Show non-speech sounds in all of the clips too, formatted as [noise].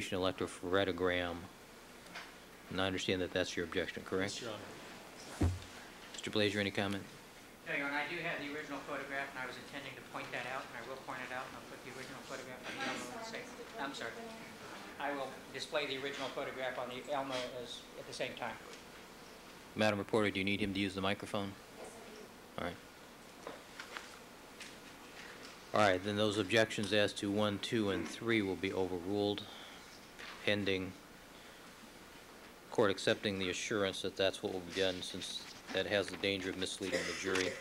electrophoretogram. And I understand that that's your objection, correct? Yes, Your Honor. Mr. Blasier, any comment? No, Your Honor, I do have the original photograph, and I was intending to point that out, and I will point it out, and I'll put the original photograph on the Elmo at the same, I'm sorry. I will display the original photograph on the Elmo as, at the same time. Madam Reporter, do you need him to use the microphone? All right. All right, then those objections as to 1, 2, and 3 will be overruled pending court accepting the assurance that that's what will be done since that has the danger of misleading the jury.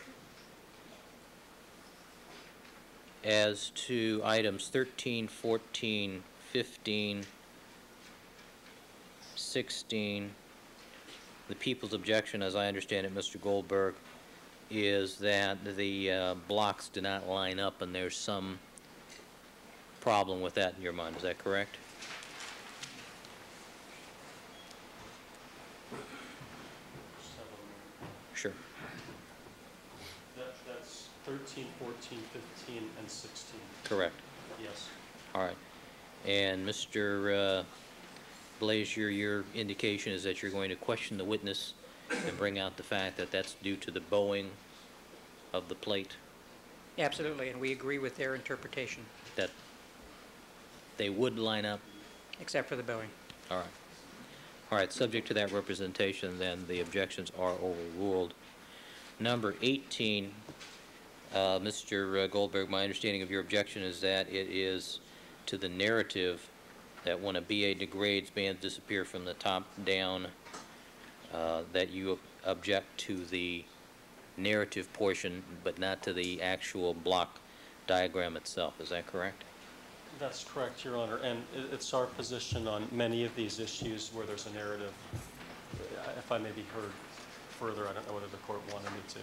As to items 13, 14, 15, 16, the people's objection, as I understand it, Mr. Goldberg, is that the uh, blocks do not line up and there's some problem with that in your mind. Is that correct? Sure. That, that's 13, 14, 15, and 16. Correct. Yes. All right. And Mr. uh, Blasier, your indication is that you're going to question the witness and bring out the fact that that's due to the bowing of the plate, Absolutely, and we agree with their interpretation, that they would line up except for the bowing. All right. All right, subject to that representation, then the objections are overruled. Number 18, uh, Mr. Goldberg, my understanding of your objection is that it is to the narrative that when a BA degrades, bands disappear from the top down, uh, that you object to the narrative portion, but not to the actual block diagram itself. Is that correct? That's correct, Your Honor, and it's our position on many of these issues where there's a narrative. Uh, If I may be heard further, I don't know whether the court wanted me to.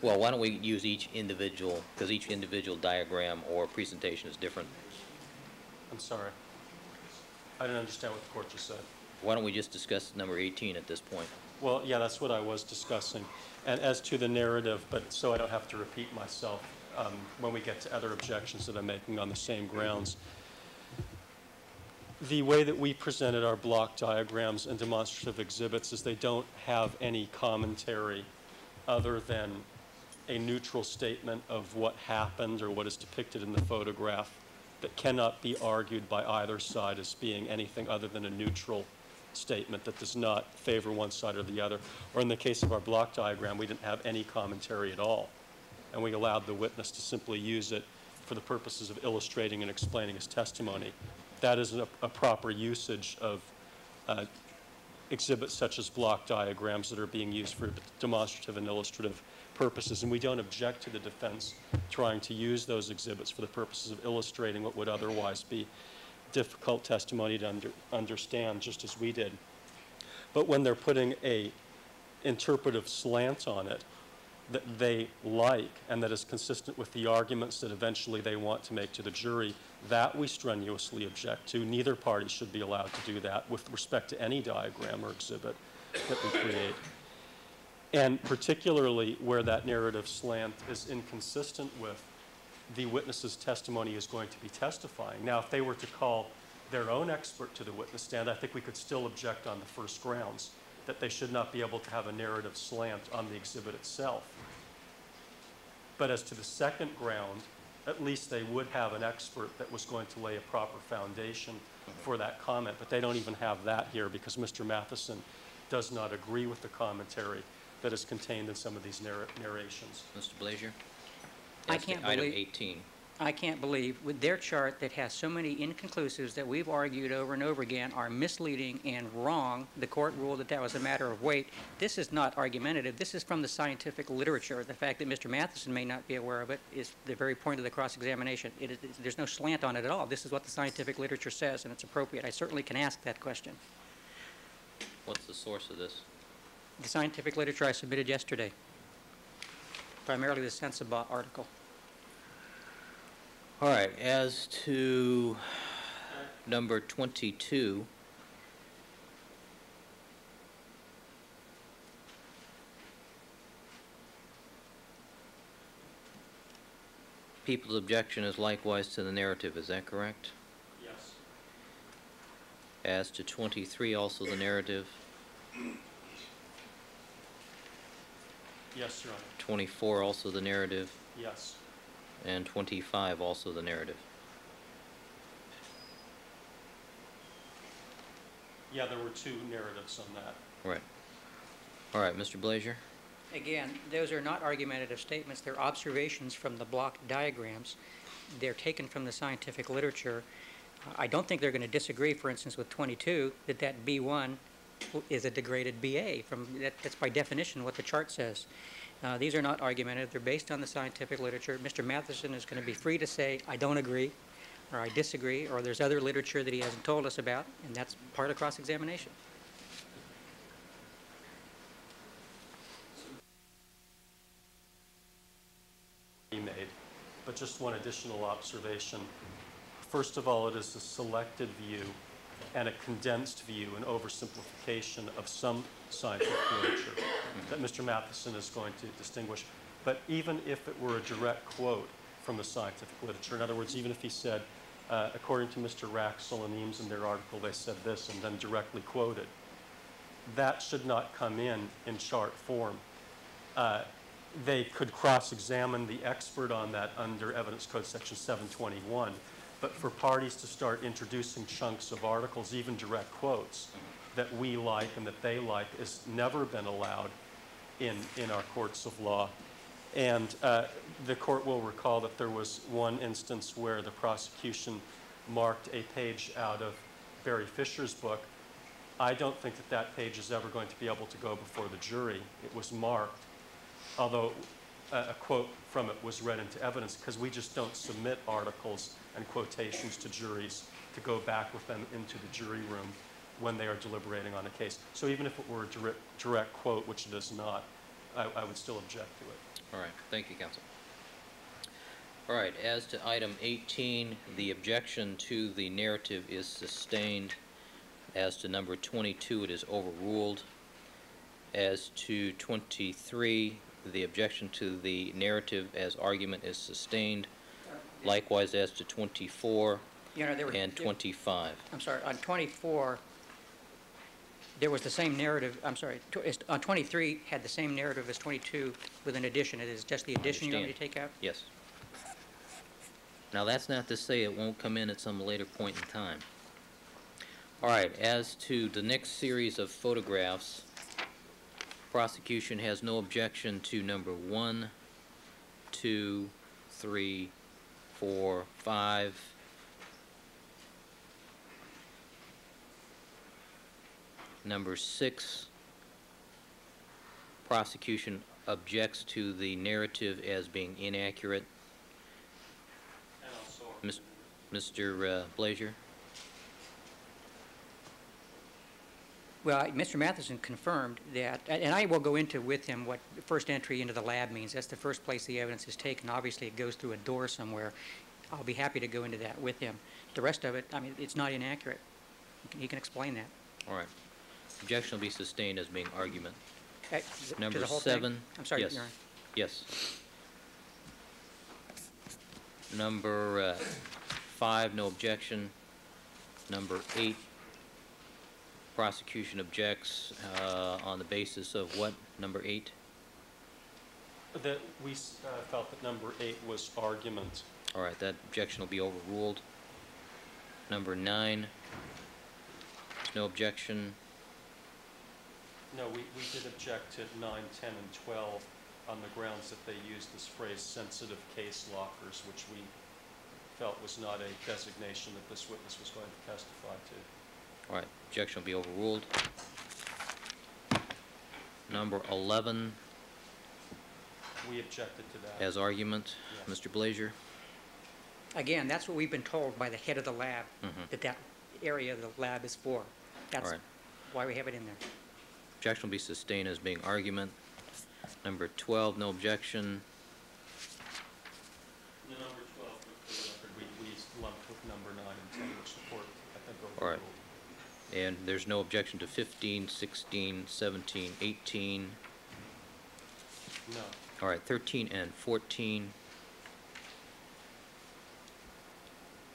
Well, why don't we use each individual, because each individual diagram or presentation is different. I'm sorry. I didn't understand what the court just said. Why don't we just discuss number 18 at this point? Well, yeah, that's what I was discussing. And as to the narrative, but so I don't have to repeat myself, um, when we get to other objections that I'm making on the same grounds, the way that we presented our block diagrams and demonstrative exhibits is they don't have any commentary other than a neutral statement of what happened or what is depicted in the photograph that cannot be argued by either side as being anything other than a neutral statement that does not favor one side or the other. Or in the case of our block diagram, we didn't have any commentary at all. And we allowed the witness to simply use it for the purposes of illustrating and explaining his testimony. That is a, a proper usage of uh, exhibits such as block diagrams that are being used for demonstrative and illustrative purposes. And we don't object to the defense trying to use those exhibits for the purposes of illustrating what would otherwise be difficult testimony to under, understand, just as we did. But when they're putting a interpretive slant on it that they like and that is consistent with the arguments that eventually they want to make to the jury, that we strenuously object to. Neither party should be allowed to do that with respect to any diagram or exhibit that we create. And particularly where that narrative slant is inconsistent with the witness's testimony is going to be testifying. Now, if they were to call their own expert to the witness stand, I think we could still object on the first grounds that they should not be able to have a narrative slant on the exhibit itself. But as to the second ground, at least they would have an expert that was going to lay a proper foundation for that comment. But they don't even have that here because Mr. Matheson does not agree with the commentary that is contained in some of these narr- narrations. Mr. Blasier? I As to can't Item believe- 18. I can't believe, with their chart that has so many inconclusives that we've argued over and over again are misleading and wrong, the court ruled that that was a matter of weight. This is not argumentative. This is from the scientific literature. The fact that Mr. Matheson may not be aware of it is the very point of the cross-examination. It is, there's no slant on it at all. This is what the scientific literature says, and it's appropriate. I certainly can ask that question. What's the source of this? The scientific literature I submitted yesterday, primarily the Sensabaugh article. All right, as to number 22, people's objection is likewise to the narrative, is that correct? Yes. As to 23, also the narrative. Yes, Your Honor. 24, also the narrative. Yes. And 25, also the narrative. Yeah, there were two narratives on that. Right. All right, Mr. Blasier? Again, those are not argumentative statements, they're observations from the block diagrams. They're taken from the scientific literature. I don't think they're going to disagree, for instance, with 22, that that B1 is a degraded BA. From, that- that's by definition what the chart says. Uh, These are not argumentative, they're based on the scientific literature. Mr. Matheson is going to be free to say, "I don't agree," or "I disagree," or "There's other literature that he hasn't told us about," and that's part of cross-examination. made, but just one additional observation. First of all, it is a selected view and a condensed view, an oversimplification of some scientific literature that Mr. Matheson is going to distinguish. But even if it were a direct quote from the scientific literature, in other words, even if he said, uh, according to Mr. Raxel and Eames in their article, they said this and then directly quoted, that should not come in in chart form. Uh, they could cross-examine the expert on that under Evidence Code Section 721. But for parties to start introducing chunks of articles, even direct quotes, that we like and that they like, has never been allowed in, in our courts of law. And uh, the court will recall that there was one instance where the prosecution marked a page out of Barry Fisher's book. I don't think that that page is ever going to be able to go before the jury. It was marked although a a quote from it was read into evidence, because we just don't submit articles and quotations to juries to go back with them into the jury room when they are deliberating on a case. So even if it were a direct, direct quote, which it is not, I, I would still object to it. All right, thank you, counsel. All right, as to item 18, the objection to the narrative is sustained. As to number 22, it is overruled. As to 23, the objection to the narrative as argument is sustained. Likewise, as to 24 You know, were... and 25. I'm sorry, on 24, there was the same narrative, I'm sorry, on uh, 23 had the same narrative as 22 with an addition. It is just the addition you want me to take out? Yes. Now, that's not to say it won't come in at some later point in time. All right, as to the next series of photographs, prosecution has no objection to number one, two, three, four, five. Number six, prosecution objects to the narrative as being inaccurate. Mr. uh, Blasier? Well, Mr. Matheson confirmed that, and I will go into with him what first entry into the lab means. That's the first place the evidence is taken. Obviously, it goes through a door somewhere. I'll be happy to go into that with him. The rest of it, I mean, it's not inaccurate. He can- He can explain that. All right. Objection will be sustained as being argument. Uh, Number whole thing? seven, I'm sorry, yes. Your Honor. Yes. Number uh, five, no objection. Number eight, prosecution objects uh, on the basis of what? Number eight? that we uh, felt that number eight was argument. All right, that objection will be overruled. Number nine, no objection. No, we, we did object to 9, 10, and 12 on the grounds that they used this phrase sensitive case lockers, which we felt was not a designation that this witness was going to testify to. All right, objection will be overruled. Number 11, We objected to that. as argument. Yes. Mr. Blasier? Again, that's what we've been told by the head of the lab, Mhm. that that area of the lab is for. That's right. why we have it in there. Objection will be sustained as being argument. Number 12, no objection. The number 12, for the record, we, we lumped with number 9 and 10, which the court, I think, All right. overruled. And there's no objection to 15, 16, 17, 18. No. All right, 13 and 14.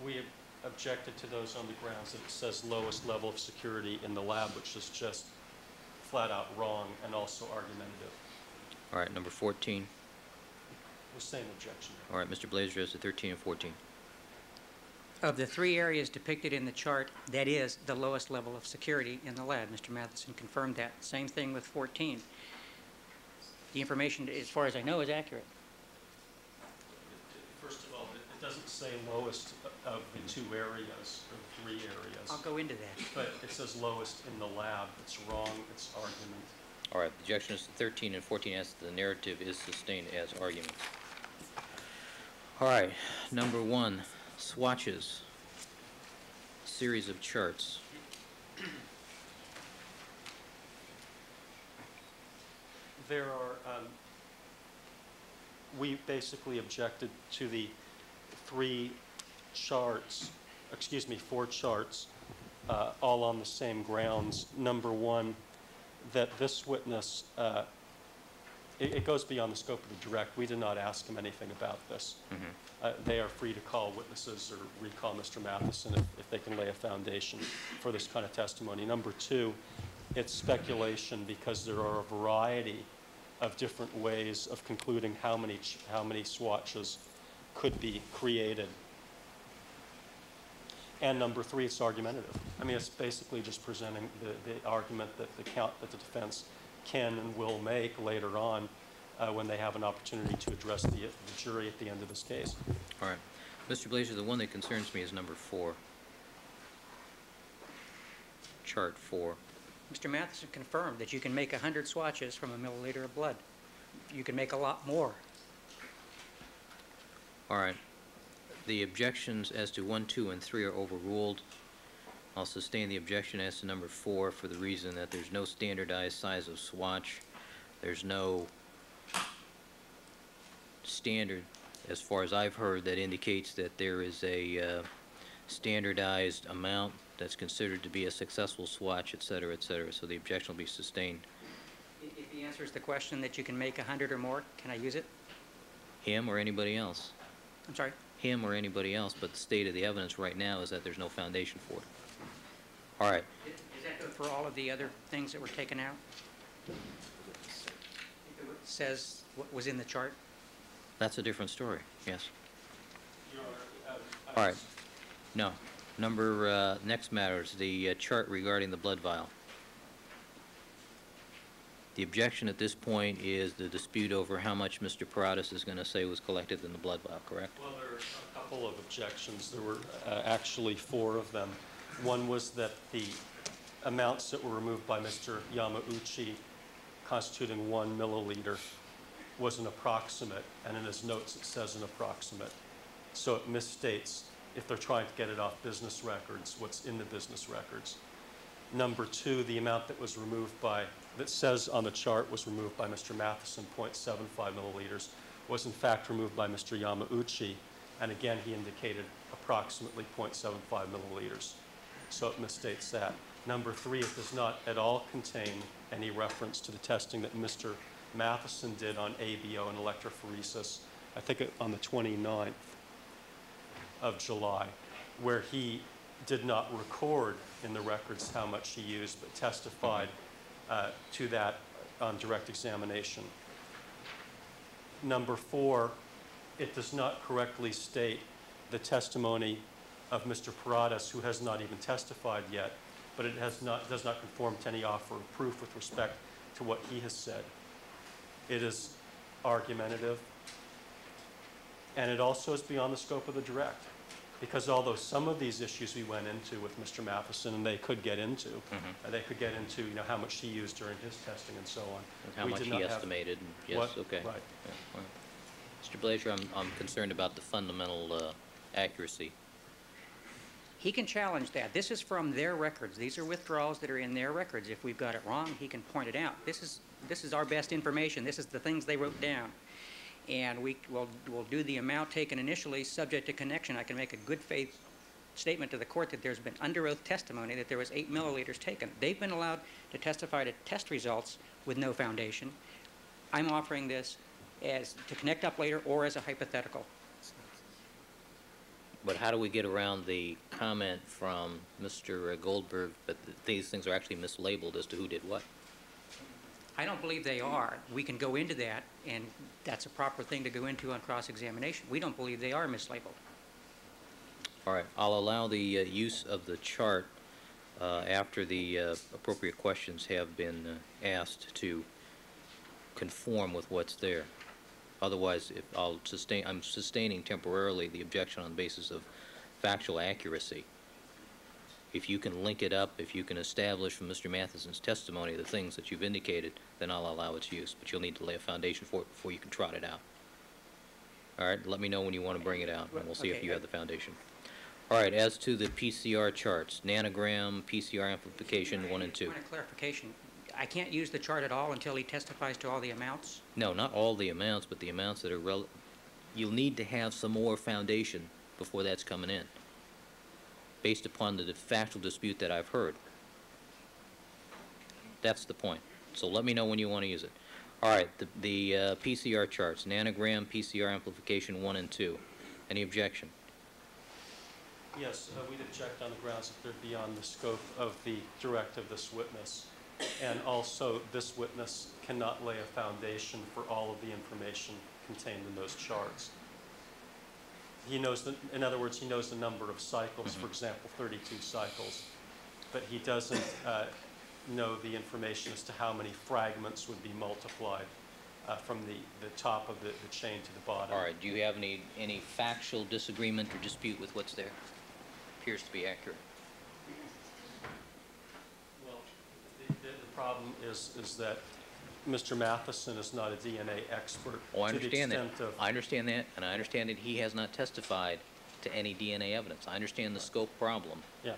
We, objected to those on the grounds that it says lowest level of security in the lab, which is just flat out wrong and also argumentative. All right, number 14. The same objection. All right, Mr. Blasier has the 13 and 14. Of the three areas depicted in the chart, that is the lowest level of security in the lab. Mr. Matheson confirmed that. Same thing with 14. The information, as far as I know, is accurate. First of all, it it doesn't say lowest of the two areas, or three areas. I'll go into that. But it says lowest in the lab. It's wrong, it's argument. All right, the objection is 13 and 14 as the narrative is sustained as argument. All right, number one, swatches, series of charts. There are, um, we basically objected to the three charts, excuse me, four charts, uh, all on the same grounds. Number one, that this witness, uh, it it goes beyond the scope of the direct. We did not ask him anything about this. Uh, They are free to call witnesses or recall Mr. Matheson if, if they can lay a foundation for this kind of testimony. Number two, it's speculation because there are a variety of different ways of concluding how many, ch- how many swatches could be created. And number three, it's argumentative. I mean, it's basically just presenting the, the argument that the count, that the defense can and will make later on uh, when they have an opportunity to address the, the jury at the end of this case. All right. Mr. Blasier, the one that concerns me is number four. Chart four. Mr. Matheson confirmed that you can make 100 swatches from a milliliter of blood. You can make a lot more. All right. The objections as to one, two, and three are overruled. I'll sustain the objection as to number four for the reason that there's no standardized size of swatch. There's no standard, as far as I've heard, that indicates that there is a uh, standardized amount that's considered to be a successful swatch, et cetera, et cetera. So the objection will be sustained. If he answers the question that you can make 100 or more, can I use it? Him or anybody else? I'm sorry? him or anybody else, but the state of the evidence right now is that there's no foundation for it. All right, Is that good for all of the other things that were taken out? Says what was in the chart? that's a different story, yes. All right, no. Number, uh, next matters, the uh, chart regarding the blood vial. The objection at this point is the dispute over how much Mr. Peratis is going to say was collected in the blood vial, correct? Well, there are a couple of objections. There were uh, actually four of them. One was that the amounts that were removed by Mr. Yamauchi constituting one milliliter was an approximate, and in his notes it says an approximate. So it misstates, if they're trying to get it off business records, what's in the business records. Number two, the amount that was removed by, that says on the chart was removed by Mr. Matheson, 0.75 milliliters, was in fact removed by Mr. Yamauchi, and again, he indicated approximately 0.75 milliliters. So it misstates that. Number three, it does not at all contain any reference to the testing that Mr. Matheson did on ABO and electrophoresis, I think it- on the 29th of July, where he did not record in the records how much he used, but testified uh, to that on direct examination. Number four, it does not correctly state the testimony of Mr. Peratis, who has not even testified yet, but it has not, does not conform to any offer of proof with respect to what he has said. It is argumentative, and it also is beyond the scope of the direct. Because although some of these issues we went into with Mr. Matheson, and they could get into, uh, they could get into, you know, how much he used during his testing and so on. And how We much did he not have- estimated, and- yes, What? okay. Right. Yeah. Mr. Blasier, I'm, I'm concerned about the fundamental uh, accuracy. He can challenge that. This is from their records. These are withdrawals that are in their records. If we've got it wrong, he can point it out. This is, this is our best information. This is the things they wrote down. And we will, will do the amount taken initially, subject to connection. I can make a good faith statement to the court that there's been under oath testimony that there was eight milliliters taken. They've been allowed to testify to test results with no foundation. I'm offering this as, to connect up later or as a hypothetical. But how do we get around the comment from Mr. Goldberg that these things are actually mislabeled as to who did what? I don't believe they are. We can go into that, and that's a proper thing to go into on cross-examination. We don't believe they are mislabeled. All right, I'll allow the uh, use of the chart uh, after the uh, appropriate questions have been uh, asked to conform with what's there. Otherwise, if I'll sustain, I'm sustaining temporarily the objection on the basis of factual accuracy. If you can link it up, if you can establish from Mr. Matheson's testimony the things that you've indicated, then I'll allow its use. But you'll need to lay a foundation for it before you can trot it out. All right, let me know when you want to bring it out, and we'll see if you have the foundation. All right, as to the PCR charts, nanogram, PCR amplification, one and two. Point of clarification, I can't use the chart at all until he testifies to all the amounts? No, not all the amounts, but the amounts that are relevant. you'll need to have some more foundation before that's coming in, based upon the factual dispute that I've heard. That's the point. So let me know when you want to use it. All right, the, the uh, PCR charts, nanogram, PCR amplification, one and two. Any objection? Yes, uh, we'd object on the grounds that they're beyond the scope of the direct of this witness. And also, this witness cannot lay a foundation for all of the information contained in those charts. He knows, the, in other words, he knows the number of cycles, for example, 32 cycles, but he doesn't uh, know the information as to how many fragments would be multiplied uh, from the, the top of the, the chain to the bottom. All right, do you have any, any factual disagreement or dispute with what's there? Appears to be accurate. Well, the, the, the problem is, is that Mr. Matheson is not a DNA expert. Oh, I understand that. of- I understand that, and I understand that he has not testified to any DNA evidence. I understand the scope problem. Yeah,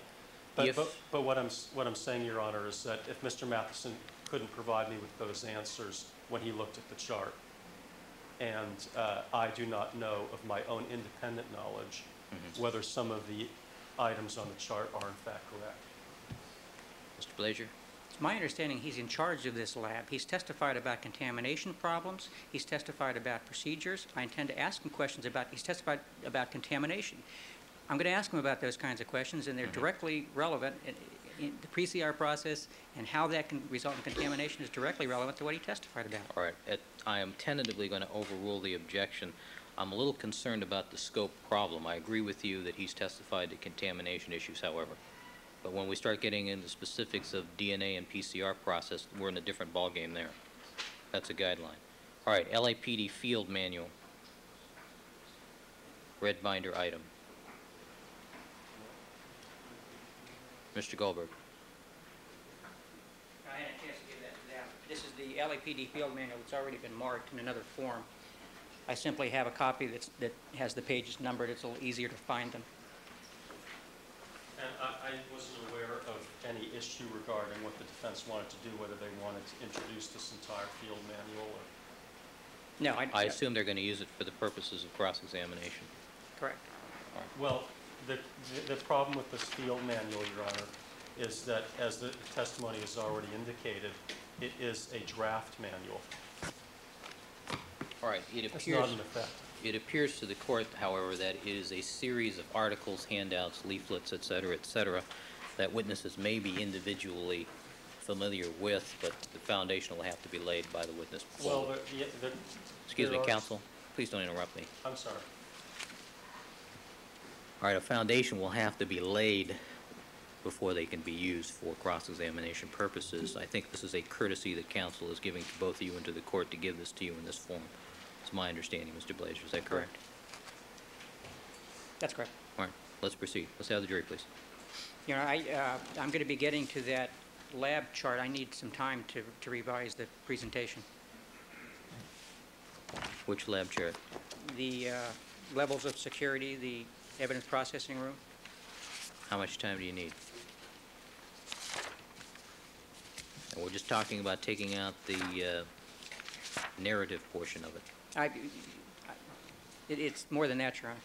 but, If- but, but what I'm, what I'm saying, Your Honor, is that if Mr. Matheson couldn't provide me with those answers when he looked at the chart, and uh, I do not know of my own independent knowledge Mhm. whether some of the items on the chart are in fact correct. Mr. Blasier? It's my understanding he's in charge of this lab. He's testified about contamination problems. He's testified about procedures. I intend to ask him questions about, he's testified about contamination. I'm going to ask him about those kinds of questions, and they're mm-hmm. directly relevant. in- in The PCR process and how that can result in contamination is directly relevant to what he testified about. All right, at- I am tentatively going to overrule the objection. I'm a little concerned about the scope problem. I agree with you that he's testified to contamination issues, however. But when we start getting into specifics of DNA and PCR process, we're in a different ballgame there. That's a guideline. All right, LAPD field manual. Red binder item. Mr. Goldberg. I had a chance to give that to them. This is the LAPD field manual. It's already been marked in another form. I simply have a copy that's, that has the pages numbered. It's a little easier to find them. And I, I wasn't aware of any issue regarding what the defense wanted to do, whether they wanted to introduce this entire field manual or No, I... I assume they're going to use it for the purposes of cross-examination. Correct. Well, the, the- the problem with this field manual, Your Honor, is that, as the testimony has already indicated, it is a draft manual. All right, it It's appears... not in effect. It appears to the court, however, that it is a series of articles, handouts, leaflets, et cetera, et cetera, that witnesses may be individually familiar with, but the foundation will have to be laid by the witness. Well, the- the- Excuse me, are- counsel, please don't interrupt me. I'm sorry. All right, a foundation will have to be laid before they can be used for cross-examination purposes. I think this is a courtesy that counsel is giving to both of you and to the court to give this to you in this form. It's my understanding, Mr. Blasier, is that correct? That's correct. All right, let's proceed. Let's have the jury, please. You know, I, uh, I'm going to be getting to that lab chart. I need some time to, to revise the presentation. Which lab chart? The uh, levels of security, the evidence processing room. How much time do you need? And we're just talking about taking out the uh, narrative portion of it. I, I, it's more than that, Your Honor.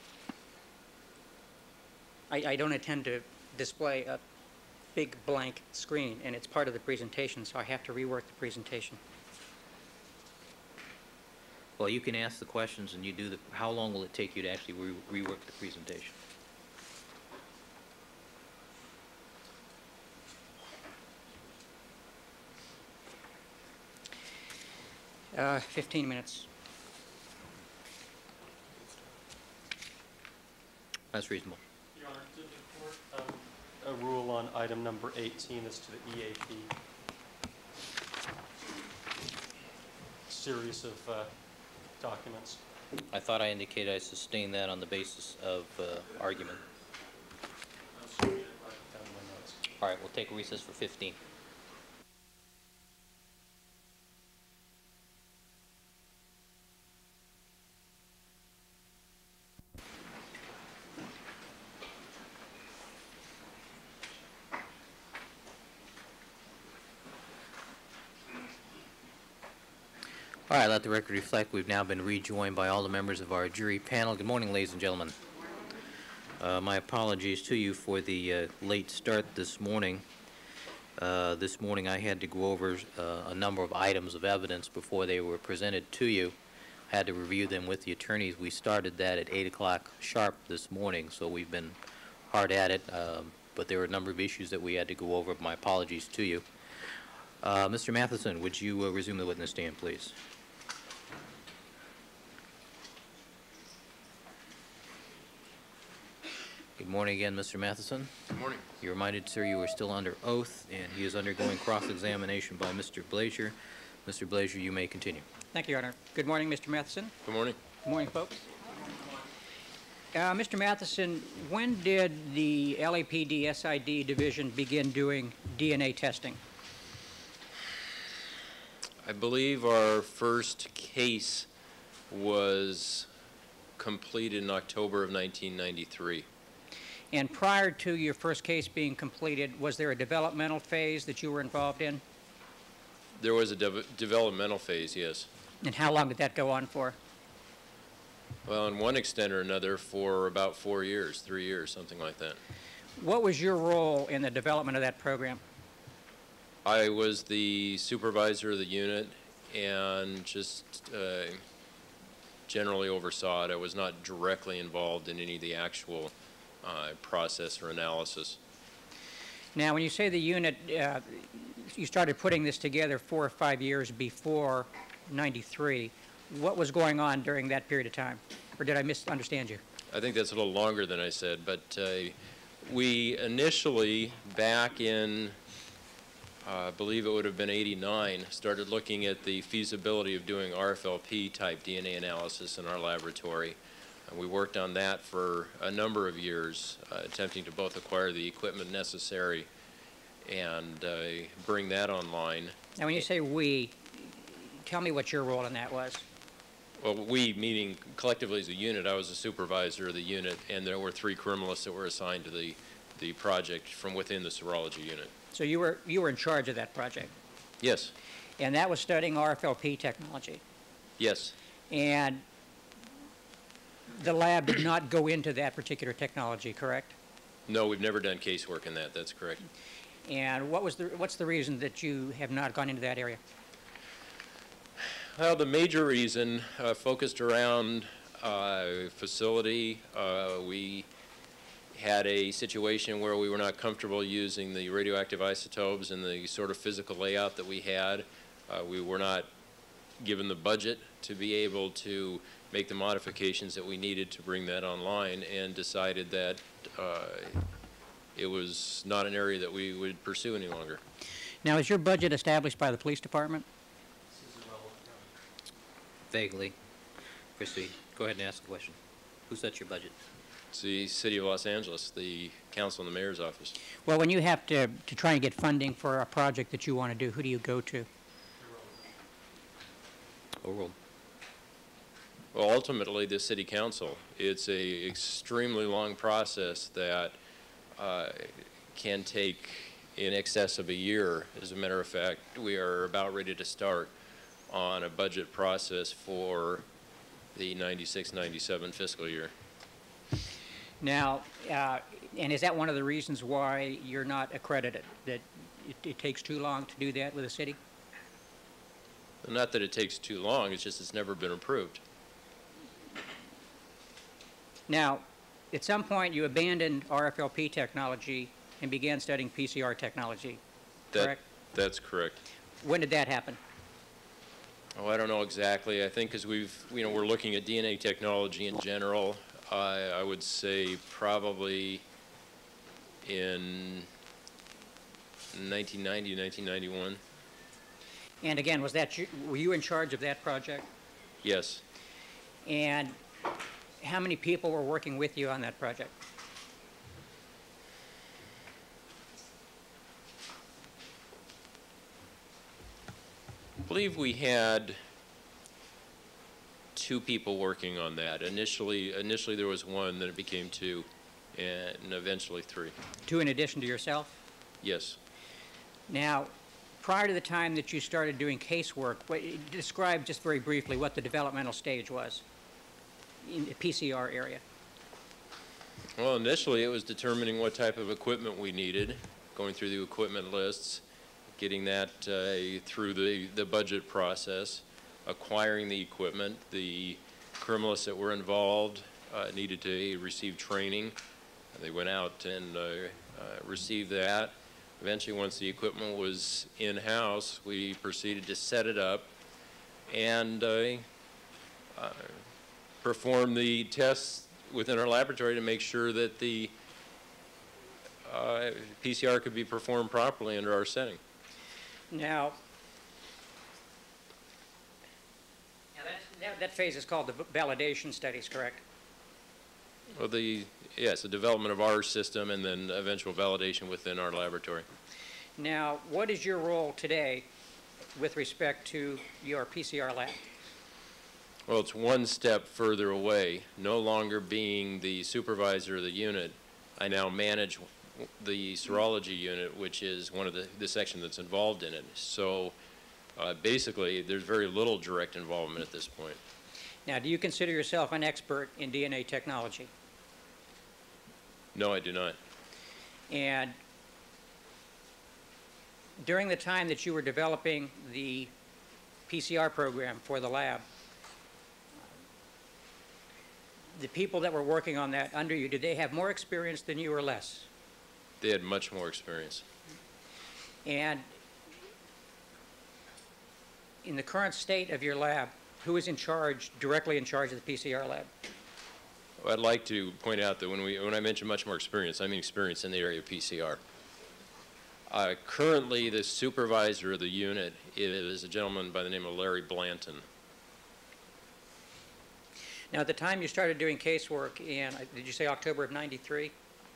I, I don't intend to display a big blank screen, and it's part of the presentation, so I have to rework the presentation. Well, you can ask the questions and you do the, how long will it take you to actually re rework the presentation? Uh, 15 minutes. That's reasonable. Your Honor, did the court um, a rule on item number 18 as to the EAP? Series of uh, documents. I thought I indicated I sustained that on the basis of uh, argument. I'm sorry, I didn't write it down in my notes. All right, we'll take a recess for 15. Let the record reflect, we've now been rejoined by all the members of our jury panel. Good morning, ladies and gentlemen. Uh, My apologies to you for the uh, late start this morning. Uh, This morning, I had to go over uh, a number of items of evidence before they were presented to you. I Had to review them with the attorneys. We started that at 8 o'clock sharp this morning, so we've been hard at it, um, but there were a number of issues that we had to go over. My apologies to you. Uh, Mr. Matheson, would you uh, resume the witness stand, please? Morning again, Mr. Matheson. Good morning. You're reminded, sir, you are still under oath, and he is undergoing cross-examination by Mr. Blasier. Mr. Blasier, you may continue. Thank you, Your Honor. Good morning, Mr. Matheson. Good morning. Good morning, folks. Uh, Mr. Matheson, when did the LAPD SID division begin doing DNA testing? I believe our first case was completed in October of 1993. And prior to your first case being completed, was there a developmental phase that you were involved in? There was a dev- developmental phase, yes. And how long did that go on for? Well, in one extent or another, for about four years, three years, something like that. What was your role in the development of that program? I was the supervisor of the unit and just uh, generally oversaw it. I was not directly involved in any of the actual process or analysis. Now, when you say the unit, uh, you started putting this together four or five years before 93, what was going on during that period of time? Or did I misunderstand you? I think that's a little longer than I said, but uh, we initially, back in, uh, I believe it would have been 89, started looking at the feasibility of doing RFLP-type DNA analysis in our laboratory. And we worked on that for a number of years, uh, attempting to both acquire the equipment necessary and uh, bring that online. Now, when you say "we," tell me what your role in that was. Well, we, meaning collectively as a unit, I was a supervisor of the unit, and there were three criminalists that were assigned to the, the project from within the serology unit. So you were, you were in charge of that project, Yes, and that was studying RFLP technology. yes. And the lab did not go into that particular technology, correct? No, we've never done casework in that, that's correct. And what was the, what's the reason that you have not gone into that area? Well, the major reason uh, focused around uh, facility. Uh, We had a situation where we were not comfortable using the radioactive isotopes and the sort of physical layout that we had. Uh, We were not given the budget to be able to make the modifications that we needed to bring that online and decided that uh, it was not an area that we would pursue any longer. Now, is your budget established by the police department? Vaguely. Christie, go ahead and ask the question. Who sets your budget? It's the city of Los Angeles, the council and the mayor's office. Well, when you have to, to try and get funding for a project that you want to do, who do you go to? Overruled. Well, ultimately, the city council. It's a extremely long process that uh, can take in excess of a year. As a matter of fact, we are about ready to start on a budget process for the 96-97 fiscal year. Now, uh, and is that one of the reasons why you're not accredited, that it, it takes too long to do that with the city? Not that it takes too long, it's just it's never been approved. Now, at some point, you abandoned RFLP technology and began studying PCR technology, That- correct? That's correct. When did that happen? Oh, I don't know exactly. I think because we've, you know, we're looking at DNA technology in general. I, I would say probably in 1990, 1991. And again, was that, you- were you in charge of that project? Yes. And how many people were working with you on that project? I believe we had two people working on that. Initially, initially there was one, then it became two, and eventually three. Two in addition to yourself? Yes. Now, prior to the time that you started doing casework, what- describe just very briefly what the developmental stage was in the PCR area. Well, initially, it was determining what type of equipment we needed, going through the equipment lists, getting that uh, through the, the budget process, acquiring the equipment. The criminalists that were involved uh, needed to receive training. They went out and uh, uh, received that. Eventually, once the equipment was in-house, we proceeded to set it up and uh, uh, perform the tests within our laboratory to make sure that the uh, PCR could be performed properly under our setting. Now, now that- that, that phase is called the validation studies, correct? Well, the, yes, the development of our system and then eventual validation within our laboratory. Now, what is your role today with respect to your PCR lab? Well, it's one step further away. No longer being the supervisor of the unit, I now manage the serology unit, which is one of the, the section that's involved in it. So uh, basically, there's very little direct involvement at this point. Now, do you consider yourself an expert in DNA technology? No, I do not. And during the time that you were developing the PCR program for the lab, the people that were working on that under you, did they have more experience than you or less? They had much more experience. And in the current state of your lab, who is in charge, directly in charge of the PCR lab? I'd like to point out that when we, when I mention much more experience, I mean experience in the area of PCR. Uh, Currently, the supervisor of the unit is a gentleman by the name of Larry Blanton. Now, at the time you started doing casework in, uh, did you say October of 93?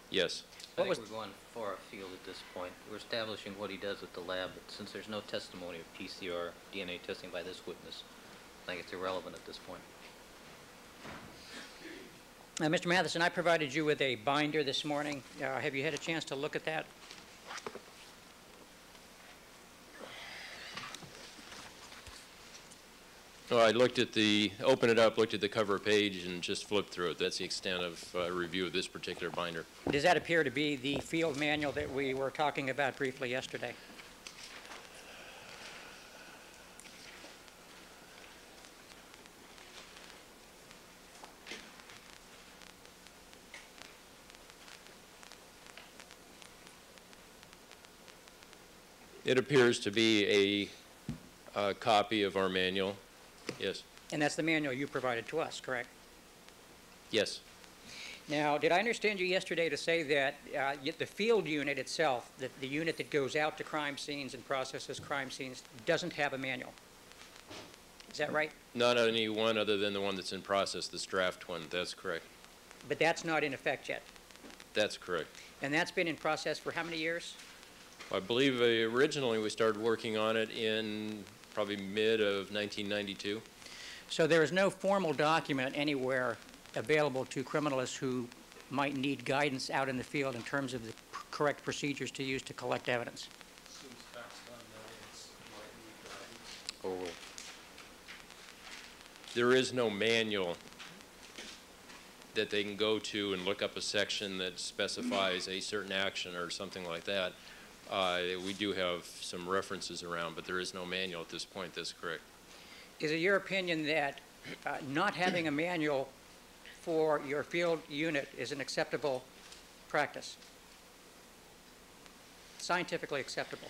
Yes. I What think was- we're going far afield at this point. We're establishing what he does at the lab, but since there's no testimony of PCR DNA testing by this witness, I think it's irrelevant at this point. Uh, Mr. Matheson, I provided you with a binder this morning. Uh, Have you had a chance to look at that? Well, I looked at the, opened it up, looked at the cover page, and just flipped through it. That's the extent of uh, review of this particular binder. Does that appear to be the field manual that we were talking about briefly yesterday? It appears to be a uh, copy of our manual. Yes, And that's the manual you provided to us, correct? yes, Now, did I understand you yesterday to say that uh, the field unit itself, the the unit that goes out to crime scenes and processes crime scenes, doesn't have a manual? Is that right? not any one other than the one that's in process, this draft one. That's correct. But that's not in effect yet. That's correct. And that's been in process for how many years? I believe uh, originally we started working on it in probably mid of 1992. So there is no formal document anywhere available to criminalists who might need guidance out in the field in terms of the p- correct procedures to use to collect evidence. Overruled. Oh, there is no manual that they can go to and look up a section that specifies a certain action or something like that. Uh, We do have some references around, but there is no manual at this point. That's correct. Is it your opinion that uh, not having a manual for your field unit is an acceptable practice? Scientifically acceptable?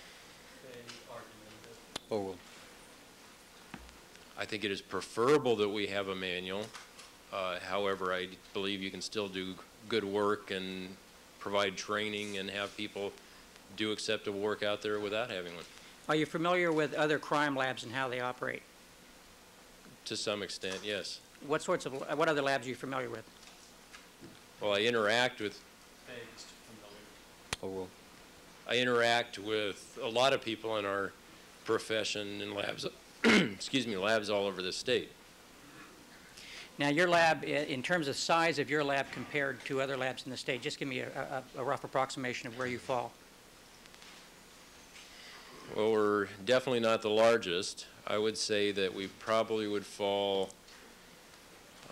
Overruled. I think it is preferable that we have a manual. Uh, However, I believe you can still do good work and provide training and have people do acceptable work out there without having one, Are you familiar with other crime labs and how they operate? to some extent, yes. What sorts of, what other labs are you familiar with? Well, I interact with, Overruled. Oh, I interact with a lot of people in our profession in labs, [clears throat] excuse me, labs all over the state. Now, your lab, in terms of size of your lab compared to other labs in the state, just give me a, a a rough approximation of where you fall. Well, we're definitely not the largest. I would say that we probably would fall,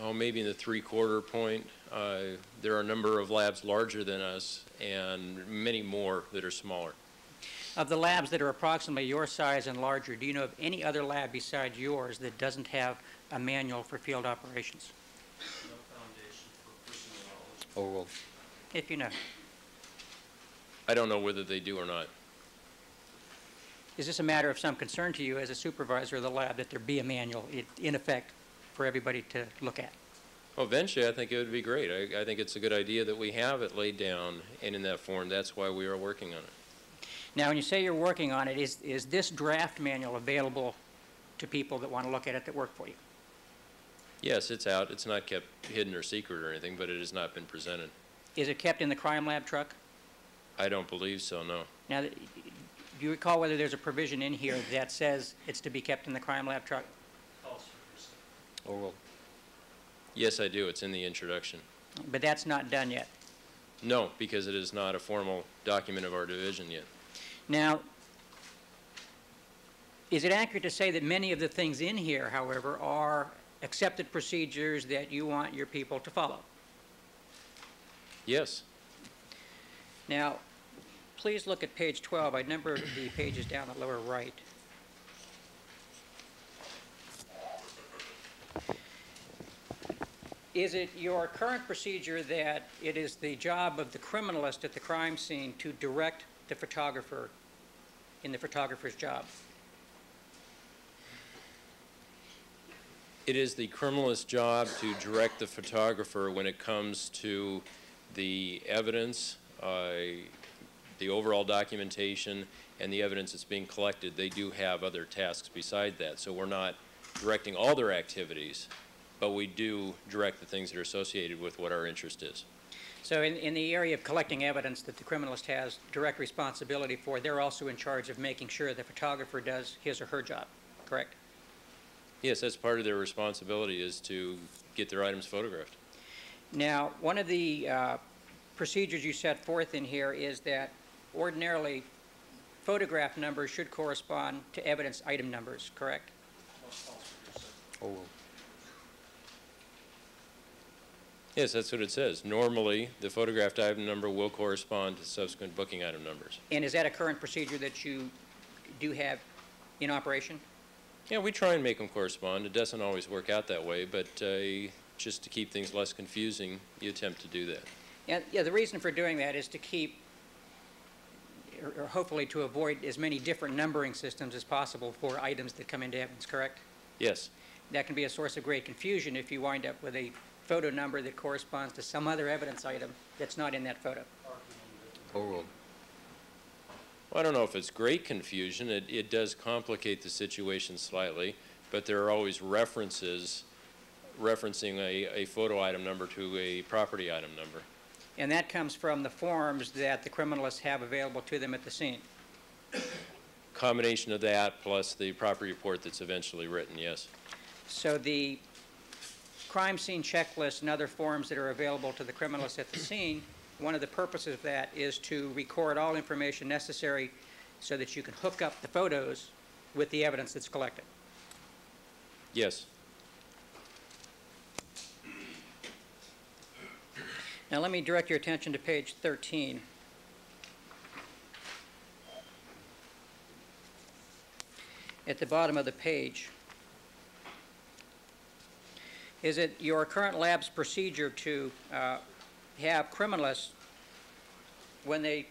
oh, maybe in the three-quarter point. Uh, There are a number of labs larger than us and many more that are smaller. Of the labs that are approximately your size and larger, do you know of any other lab besides yours that doesn't have a manual for field operations? Overruled. If you know. I don't know whether they do or not. Is this a matter of some concern to you as a supervisor of the lab that there be a manual in effect for everybody to look at? Well, eventually, I think it would be great. I, I think it's a good idea that we have it laid down and in that form. That's why we are working on it. Now, when you say you're working on it, is, is this draft manual available to people that want to look at it that work for you? Yes, it's out. It's not kept hidden or secret or anything, but it has not been presented. Is it kept in the crime lab truck? I don't believe so, no. Now, do you recall whether there's a provision in here that says it's to be kept in the crime lab truck? Oh, Overruled. Yes, I do. It's in the introduction. But that's not done yet. No, because it is not a formal document of our division yet. Now, is it accurate to say that many of the things in here, however, are accepted procedures that you want your people to follow? Yes, Now, please look at page 12. I numbered the pages down the lower right. Is it your current procedure that it is the job of the criminalist at the crime scene to direct the photographer in the photographer's job? it is the criminalist's job to direct the photographer when it comes to the evidence, uh, the overall documentation, and the evidence that's being collected. They do have other tasks beside that, so we're not directing all their activities, but we do direct the things that are associated with what our interest is. So in, in the area of collecting evidence that the criminalist has direct responsibility for, they're also in charge of making sure the photographer does his or her job, correct? Yes, that's part of their responsibility is to get their items photographed. Now, one of the uh, procedures you set forth in here is that ordinarily photograph numbers should correspond to evidence item numbers, correct? Overruled. Yes, that's what it says. Normally, the photographed item number will correspond to subsequent booking item numbers. And is that a current procedure that you do have in operation? Yeah, we try and make them correspond. It doesn't always work out that way, but uh, just to keep things less confusing, you attempt to do that. Yeah, yeah, the reason for doing that is to keep, or or hopefully to avoid as many different numbering systems as possible for items that come into evidence, correct? Yes, That can be a source of great confusion if you wind up with a photo number that corresponds to some other evidence item that's not in that photo. Overruled. well, I don't know if it's great confusion. It, it does complicate the situation slightly, but there are always references referencing a, a photo item number to a property item number. And that comes from the forms that the criminalists have available to them at the scene. Combination of that plus the property report that's eventually written, yes. So the crime scene checklist and other forms that are available to the criminalists at the scene, one of the purposes of that is to record all information necessary so that you can hook up the photos with the evidence that's collected. Yes. Now, let me direct your attention to page 13. At the bottom of the page, is it your current lab's procedure to uh, have criminalists, when they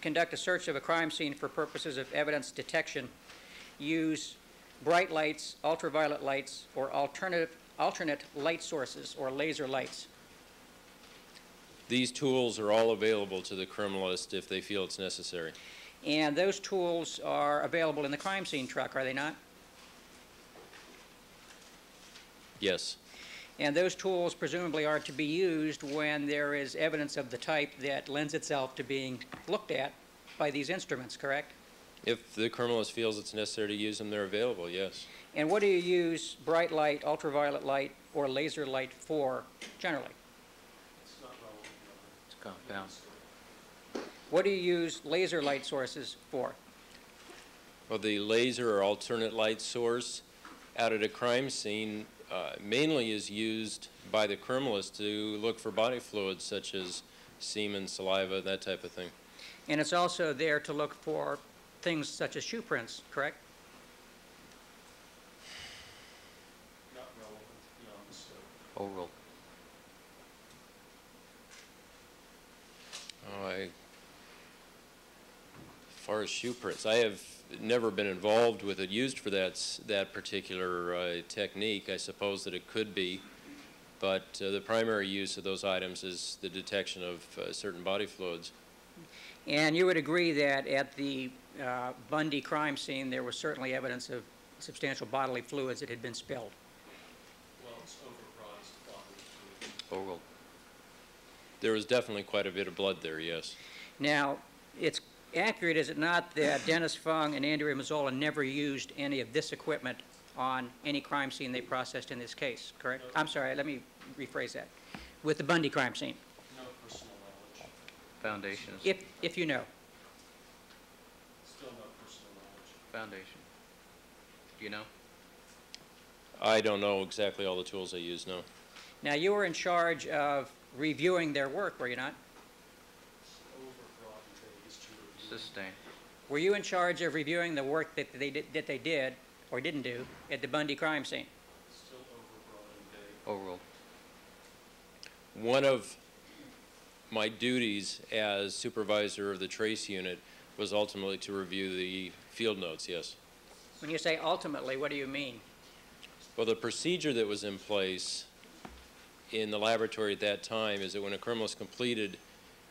conduct a search of a crime scene for purposes of evidence detection, use bright lights, ultraviolet lights, or alternative, alternate light sources, or laser lights? These tools are all available to the criminalist if they feel it's necessary. And those tools are available in the crime scene truck, are they not? Yes, And those tools presumably are to be used when there is evidence of the type that lends itself to being looked at by these instruments, correct? if the criminalist feels it's necessary to use them, they're available, yes. And what do you use bright light, ultraviolet light, or laser light for generally? It's not relevant, Your It's compound. What do you use laser light sources for? Well, the laser or alternate light source out at a crime scene uh, mainly is used by the criminalist to look for body fluids such as semen, saliva, that type of thing. And it's also there to look for things such as shoe prints, correct? Not relevant beyond the scope. Overruled. Oh, I, as far as shoe prints, I have never been involved with it used for that, that particular uh, technique. I suppose that it could be, but uh, the primary use of those items is the detection of uh, certain body fluids. And you would agree that at the uh, Bundy crime scene, there was certainly evidence of substantial bodily fluids that had been spilled. Well, it's overbroad as bodily fluid. Overruled. There was definitely quite a bit of blood there, yes. Now, it's accurate, is it not, that Dennis Fung and Andrea Mazzola never used any of this equipment on any crime scene they processed in this case, correct? I'm sorry, let me rephrase that. With the Bundy crime scene, No personal knowledge. Foundations. if, if you know. Still no personal knowledge. Foundation. Do you know? I don't know exactly all the tools they use, no. Now, you were in charge of reviewing their work, were you not? It's overbroad and vague as to review. Sustain. Were you in charge of reviewing the work that they did, that they did, or didn't do, at the Bundy crime scene? Still overbroad. Overruled. One of my duties as supervisor of the trace unit was ultimately to review the field notes, yes. When you say ultimately, what do you mean? Well, the procedure that was in place in the laboratory at that time is that when a criminalist completed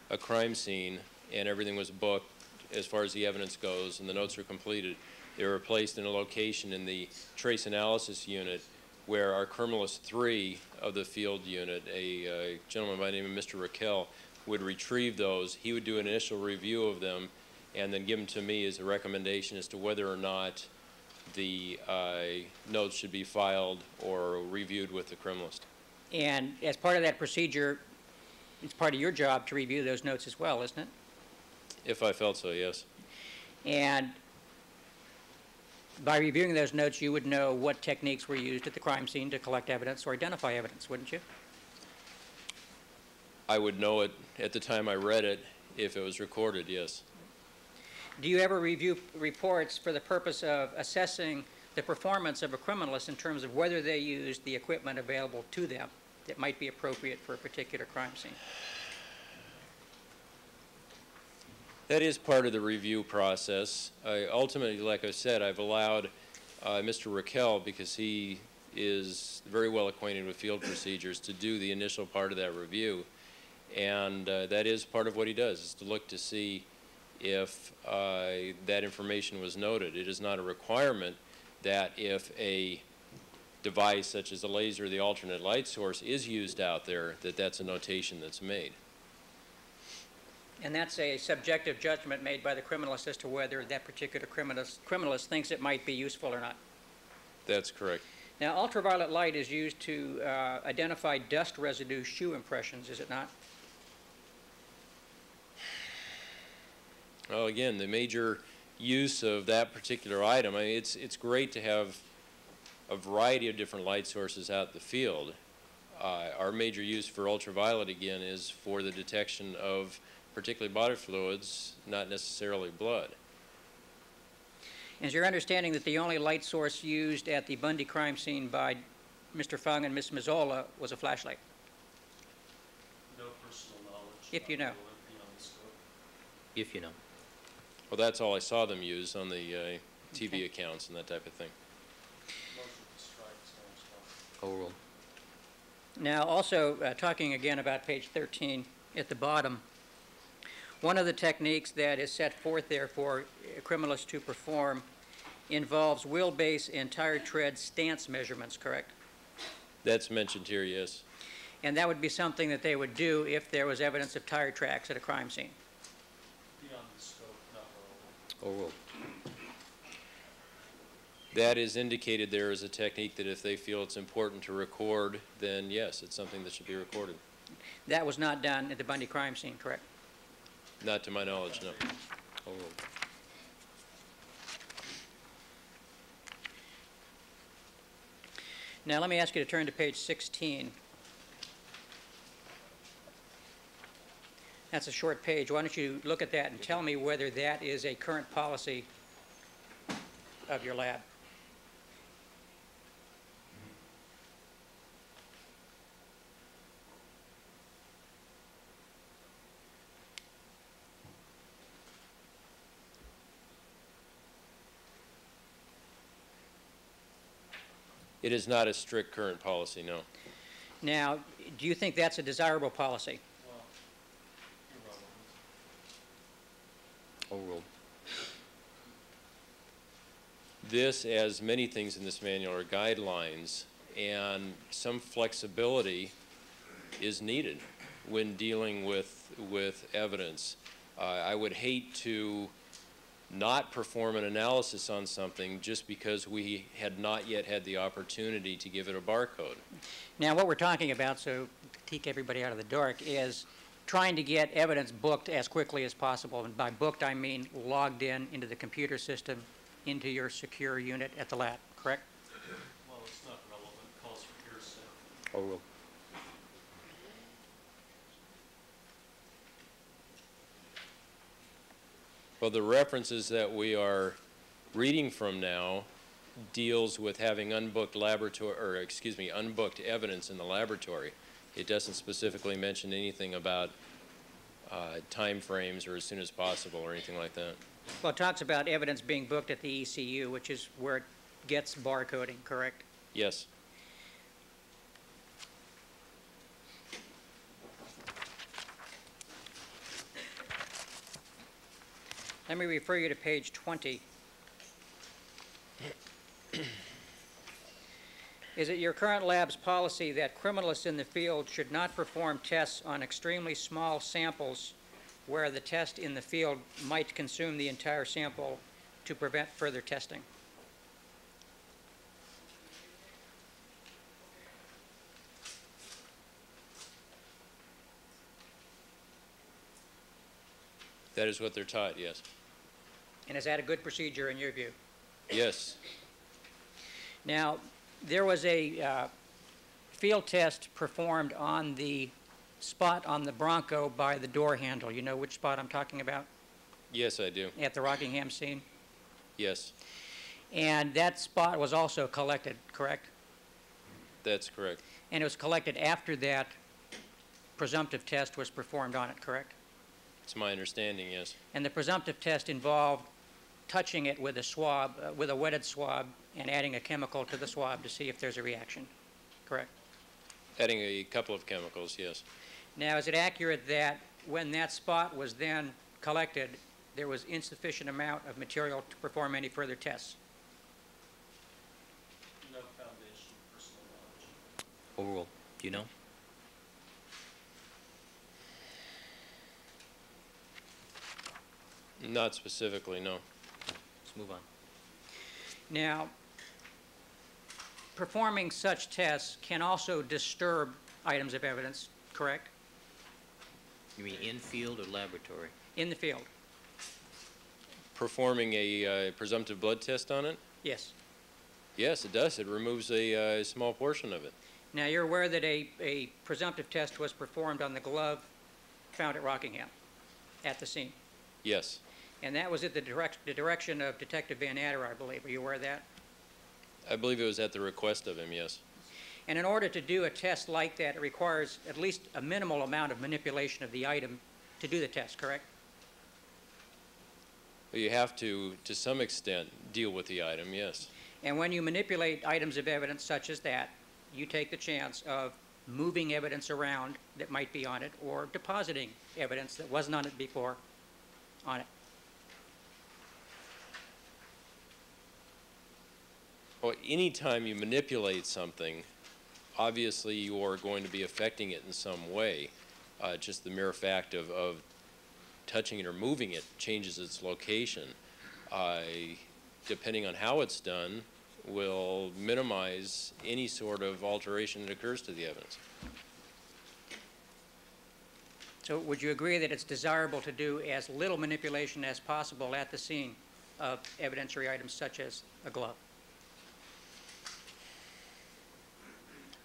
a crime scene and everything was booked as far as the evidence goes and the notes were completed, they were placed in a location in the trace analysis unit where our criminalist three of the field unit, a uh, gentleman by the name of Mr. Raquel, would retrieve those. He would do an initial review of them and then give them to me as a recommendation as to whether or not the uh, notes should be filed or reviewed with the criminalist. And as part of that procedure, it's part of your job to review those notes as well, isn't it? If I felt so, yes. And by reviewing those notes, you would know what techniques were used at the crime scene to collect evidence or identify evidence, wouldn't you? I would know it at the time I read it if it was recorded, yes. Do you ever review reports for the purpose of assessing the performance of a criminalist in terms of whether they used the equipment available to them that might be appropriate for a particular crime scene? That is part of the review process. I, ultimately, like I said, I've allowed uh, Mr. Raquel, because he is very well acquainted with field procedures, to do the initial part of that review. And uh, that is part of what he does, is to look to see if uh, that information was noted. It is not a requirement that if a device such as a laser the alternate light source is used out there, that that's a notation that's made. And that's a subjective judgment made by the criminalist as to whether that particular criminalist, criminalist thinks it might be useful or not. That's correct. Now, ultraviolet light is used to uh, identify dust residue shoe impressions, is it not? Well, again, the major use of that particular item, I mean, it's, it's great to have a variety of different light sources out in the field. Uh, our major use for ultraviolet, again, is for the detection of particularly body fluids, not necessarily blood. Is your understanding that the only light source used at the Bundy crime scene by Mr. Fung and Ms. Mazzola was a flashlight? No personal knowledge. If you know. relevant beyond the scope. If you know. Well, that's all I saw them use on the uh, TV Okay. accounts and that type of thing. Overruled. Now, also, uh, talking again about page 13 at the bottom, one of the techniques that is set forth there for criminalists to perform involves wheelbase and tire tread stance measurements, correct? That's mentioned here, yes. And that would be something that they would do if there was evidence of tire tracks at a crime scene. Beyond the scope, not relevant. Overruled. That is indicated there as a technique that if they feel it's important to record, then yes, it's something that should be recorded. That was not done at the Bundy crime scene, correct? Not to my knowledge, no. Overruled. Now, let me ask you to turn to page 16. That's a short page. Why don't you look at that and tell me whether that is a current policy of your lab? It is not a strict current policy, no. Now, do you think that's a desirable policy? Overruled. This, as many things in this manual, are guidelines, and some flexibility is needed when dealing with, with evidence. Uh, I would hate to not perform an analysis on something just because we had not yet had the opportunity to give it a barcode. Now, what we're talking about, so to keep everybody out of the dark, is trying to get evidence booked as quickly as possible. And by booked, I mean logged in into the computer system, into your secure unit at the lab, correct? Well, it's not relevant, calls for hearsay. Oh, Overruled. Well, the references that we are reading from now deals with having unbooked laboratory, or excuse me, unbooked evidence in the laboratory. It doesn't specifically mention anything about uh, timeframes or as soon as possible or anything like that. Well, it talks about evidence being booked at the ECU, which is where it gets barcoding, correct? Yes, Let me refer you to page 20. Is it your current lab's policy that criminalists in the field should not perform tests on extremely small samples where the test in the field might consume the entire sample to prevent further testing? that is what they're taught, yes. And is that a good procedure in your view? Yes, Now, there was a uh, field test performed on the spot on the Bronco by the door handle. You know which spot I'm talking about yes, I do, at the Rockingham scene? yes, And that spot was also collected, correct? that's correct. And it was collected after that presumptive test was performed on it, correct? It's my understanding, yes. And the presumptive test involved touching it with a swab, uh, with a wetted swab, and adding a chemical to the swab to see if there's a reaction, correct? Adding a couple of chemicals, yes. Now, is it accurate that when that spot was then collected, there was insufficient amount of material to perform any further tests? No foundation, personal knowledge. Overruled. Do you know? Not specifically, no. Let's move on. Now, performing such tests can also disturb items of evidence, correct, You mean in-field or laboratory? in the field? Performing a uh, presumptive blood test on it? Yes. Yes, it does. It removes a uh, small portion of it. Now, you're aware that a, a presumptive test was performed on the glove found at Rockingham, at the scene? Yes, And that was at the direct, the direction of Detective Vannatter, I believe. Are you aware of that? I believe it was at the request of him, yes. And in order to do a test like that, it requires at least a minimal amount of manipulation of the item to do the test, correct? Well, You have to, to some extent, deal with the item, yes. And when you manipulate items of evidence such as that, you take the chance of moving evidence around that might be on it or depositing evidence that wasn't on it before on it. Well, anytime you manipulate something, obviously you are going to be affecting it in some way. Uh, just the mere fact of, of touching it or moving it changes its location. Uh, depending on how it's done, will minimize any sort of alteration that occurs to the evidence. So would you agree that it's desirable to do as little manipulation as possible at the scene of evidentiary items such as a glove?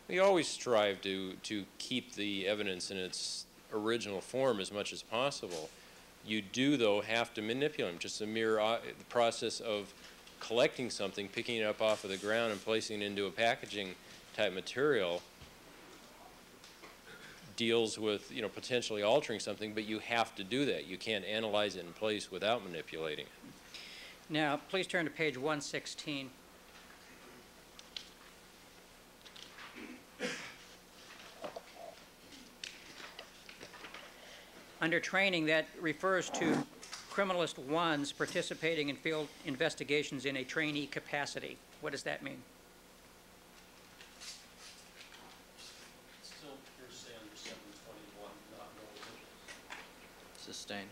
We always strive to, to keep the evidence in its original form as much as possible. You do, though, have to manipulate them. Just the mere uh, the process of collecting something, picking it up off of the ground and placing it into a packaging type material deals with, you know, potentially altering something, but you have to do that. You can't analyze it in place without manipulating it. Now, please turn to page 116. Under training, that refers to criminalist ones participating in field investigations in a trainee capacity. What does that mean? Still hearsay under 721, not. Sustain.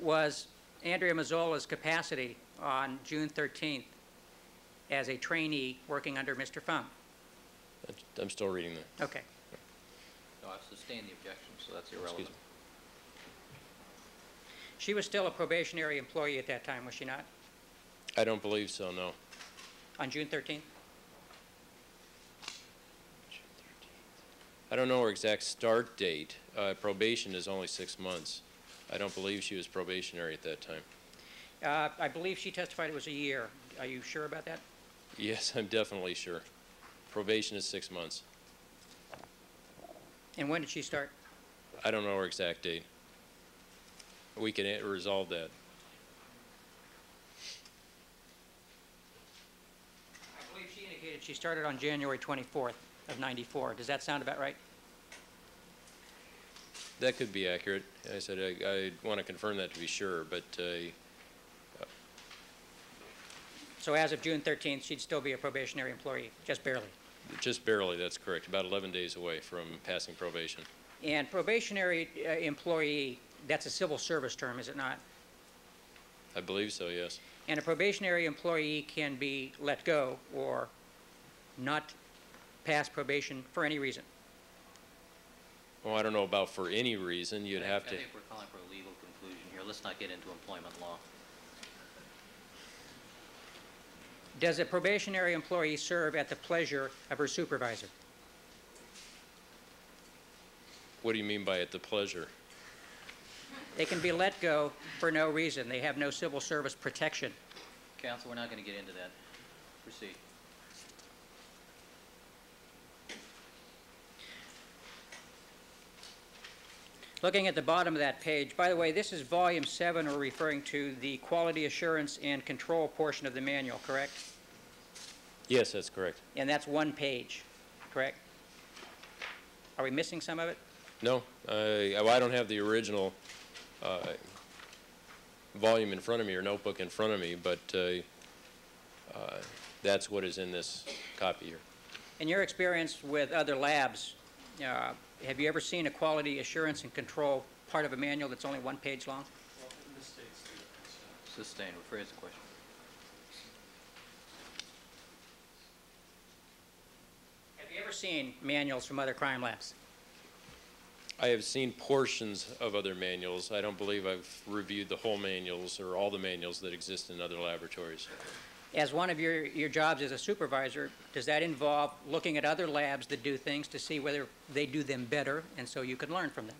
Was Andrea Mazzola's capacity on June 13th as a trainee working under Mr. Fung? I'm still reading that. Okay. No, I've sustained the objection, so that's irrelevant. She was still a probationary employee at that time, was she not? I don't believe so, no. On June 13th? I don't know her exact start date. Uh, probation is only six months. I don't believe she was probationary at that time. Uh, I believe she testified it was a year. Are you sure about that? Yes, I'm definitely sure. Probation is six months. And when did she start? I don't know her exact date. We can resolve that. I believe she indicated she started on January 24th of 94. Does that sound about right? That could be accurate. I said I, I want to confirm that to be sure, but uh, So as of June 13th, she'd still be a probationary employee, just barely. Just barely, that's correct. About 11 days away from passing probation. And probationary uh, employee, that's a civil service term, is it not? I believe so, yes. And a probationary employee can be let go or not pass probation for any reason. Well, I don't know about for any reason. You'd I- have I to. think we're calling for a legal conclusion here. Let's not get into employment law. Does a probationary employee serve at the pleasure of her supervisor? What do you mean by at the pleasure? They can be let go for no reason. They have no civil service protection. Counsel, we're not going to get into that. Proceed. Looking at the bottom of that page, by the way, this is volume seven, we're referring to the quality assurance and control portion of the manual, correct? Yes, that's correct. And that's one page, correct? Are we missing some of it? No, I, well, I don't have the original uh, volume in front of me or notebook in front of me, but uh, uh, that's what is in this copy here. In your experience with other labs, uh, have you ever seen a quality assurance and control part of a manual that's only one page long? Well, it misstates the difference. yeah. Rephrase the question. Have you ever seen manuals from other crime labs? I have seen portions of other manuals. I don't believe I've reviewed the whole manuals or all the manuals that exist in other laboratories. As one of your, your jobs as a supervisor, does that involve looking at other labs that do things to see whether they do them better, and so you can learn from them?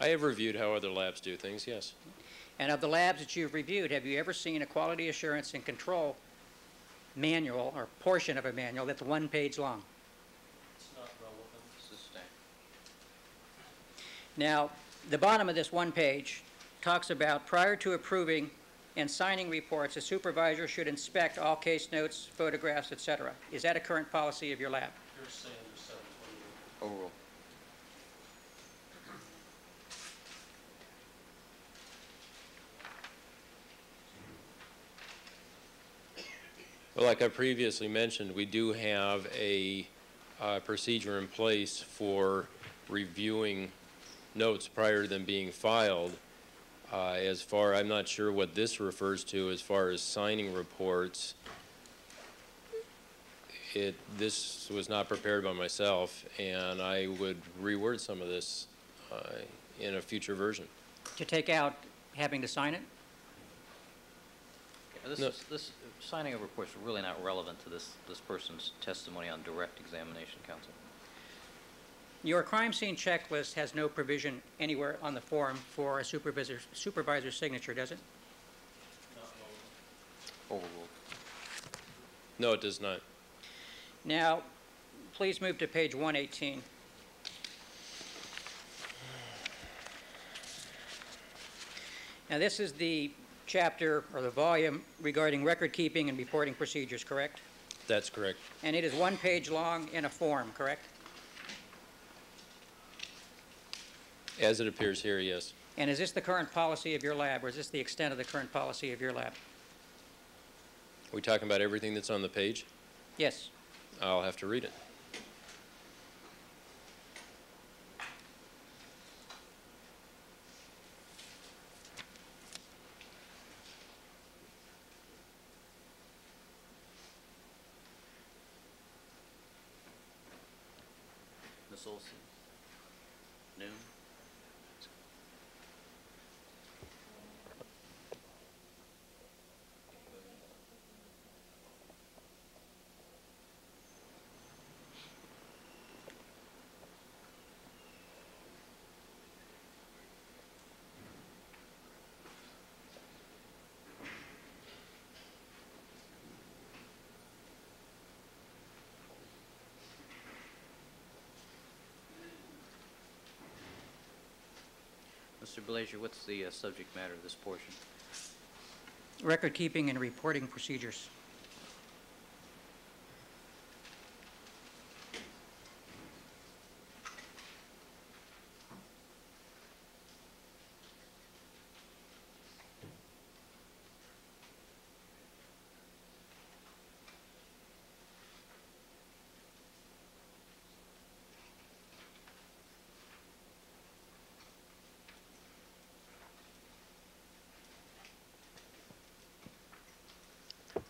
I have reviewed how other labs do things, yes. And of the labs that you've reviewed, have you ever seen a quality assurance and control manual or portion of a manual that's one page long? It's not relevant. Sustain. Now, the bottom of this one page talks about prior to approving and signing reports, a supervisor should inspect all case notes, photographs, etc. Is that a current policy of your lab? Here's Sanders 728. Overruled. Well, like I previously mentioned, we do have a uh, procedure in place for reviewing notes prior to them being filed. Uh, As far, I'm not sure what this refers to as far as signing reports. It, this was not prepared by myself, and I would reword some of this uh, in a future version. To take out having to sign it? Yeah, This No. is, this, signing of reports are really not relevant to this, this person's testimony on direct examination, counsel. Your crime scene checklist has no provision anywhere on the form for a supervisor, supervisor's signature, does it? Overruled. No, it does not. Now, please move to page 118. Now, this is the chapter or the volume regarding record keeping and reporting procedures, correct? That's correct. And it is one page long in a form, correct? As it appears here, yes. And is this the current policy of your lab, or is this the extent of the current policy of your lab? Are we talking about everything that's on the page? Yes. I'll have to read it. Mr. Blasier, what's the uh, subject matter of this portion? Record keeping and reporting procedures.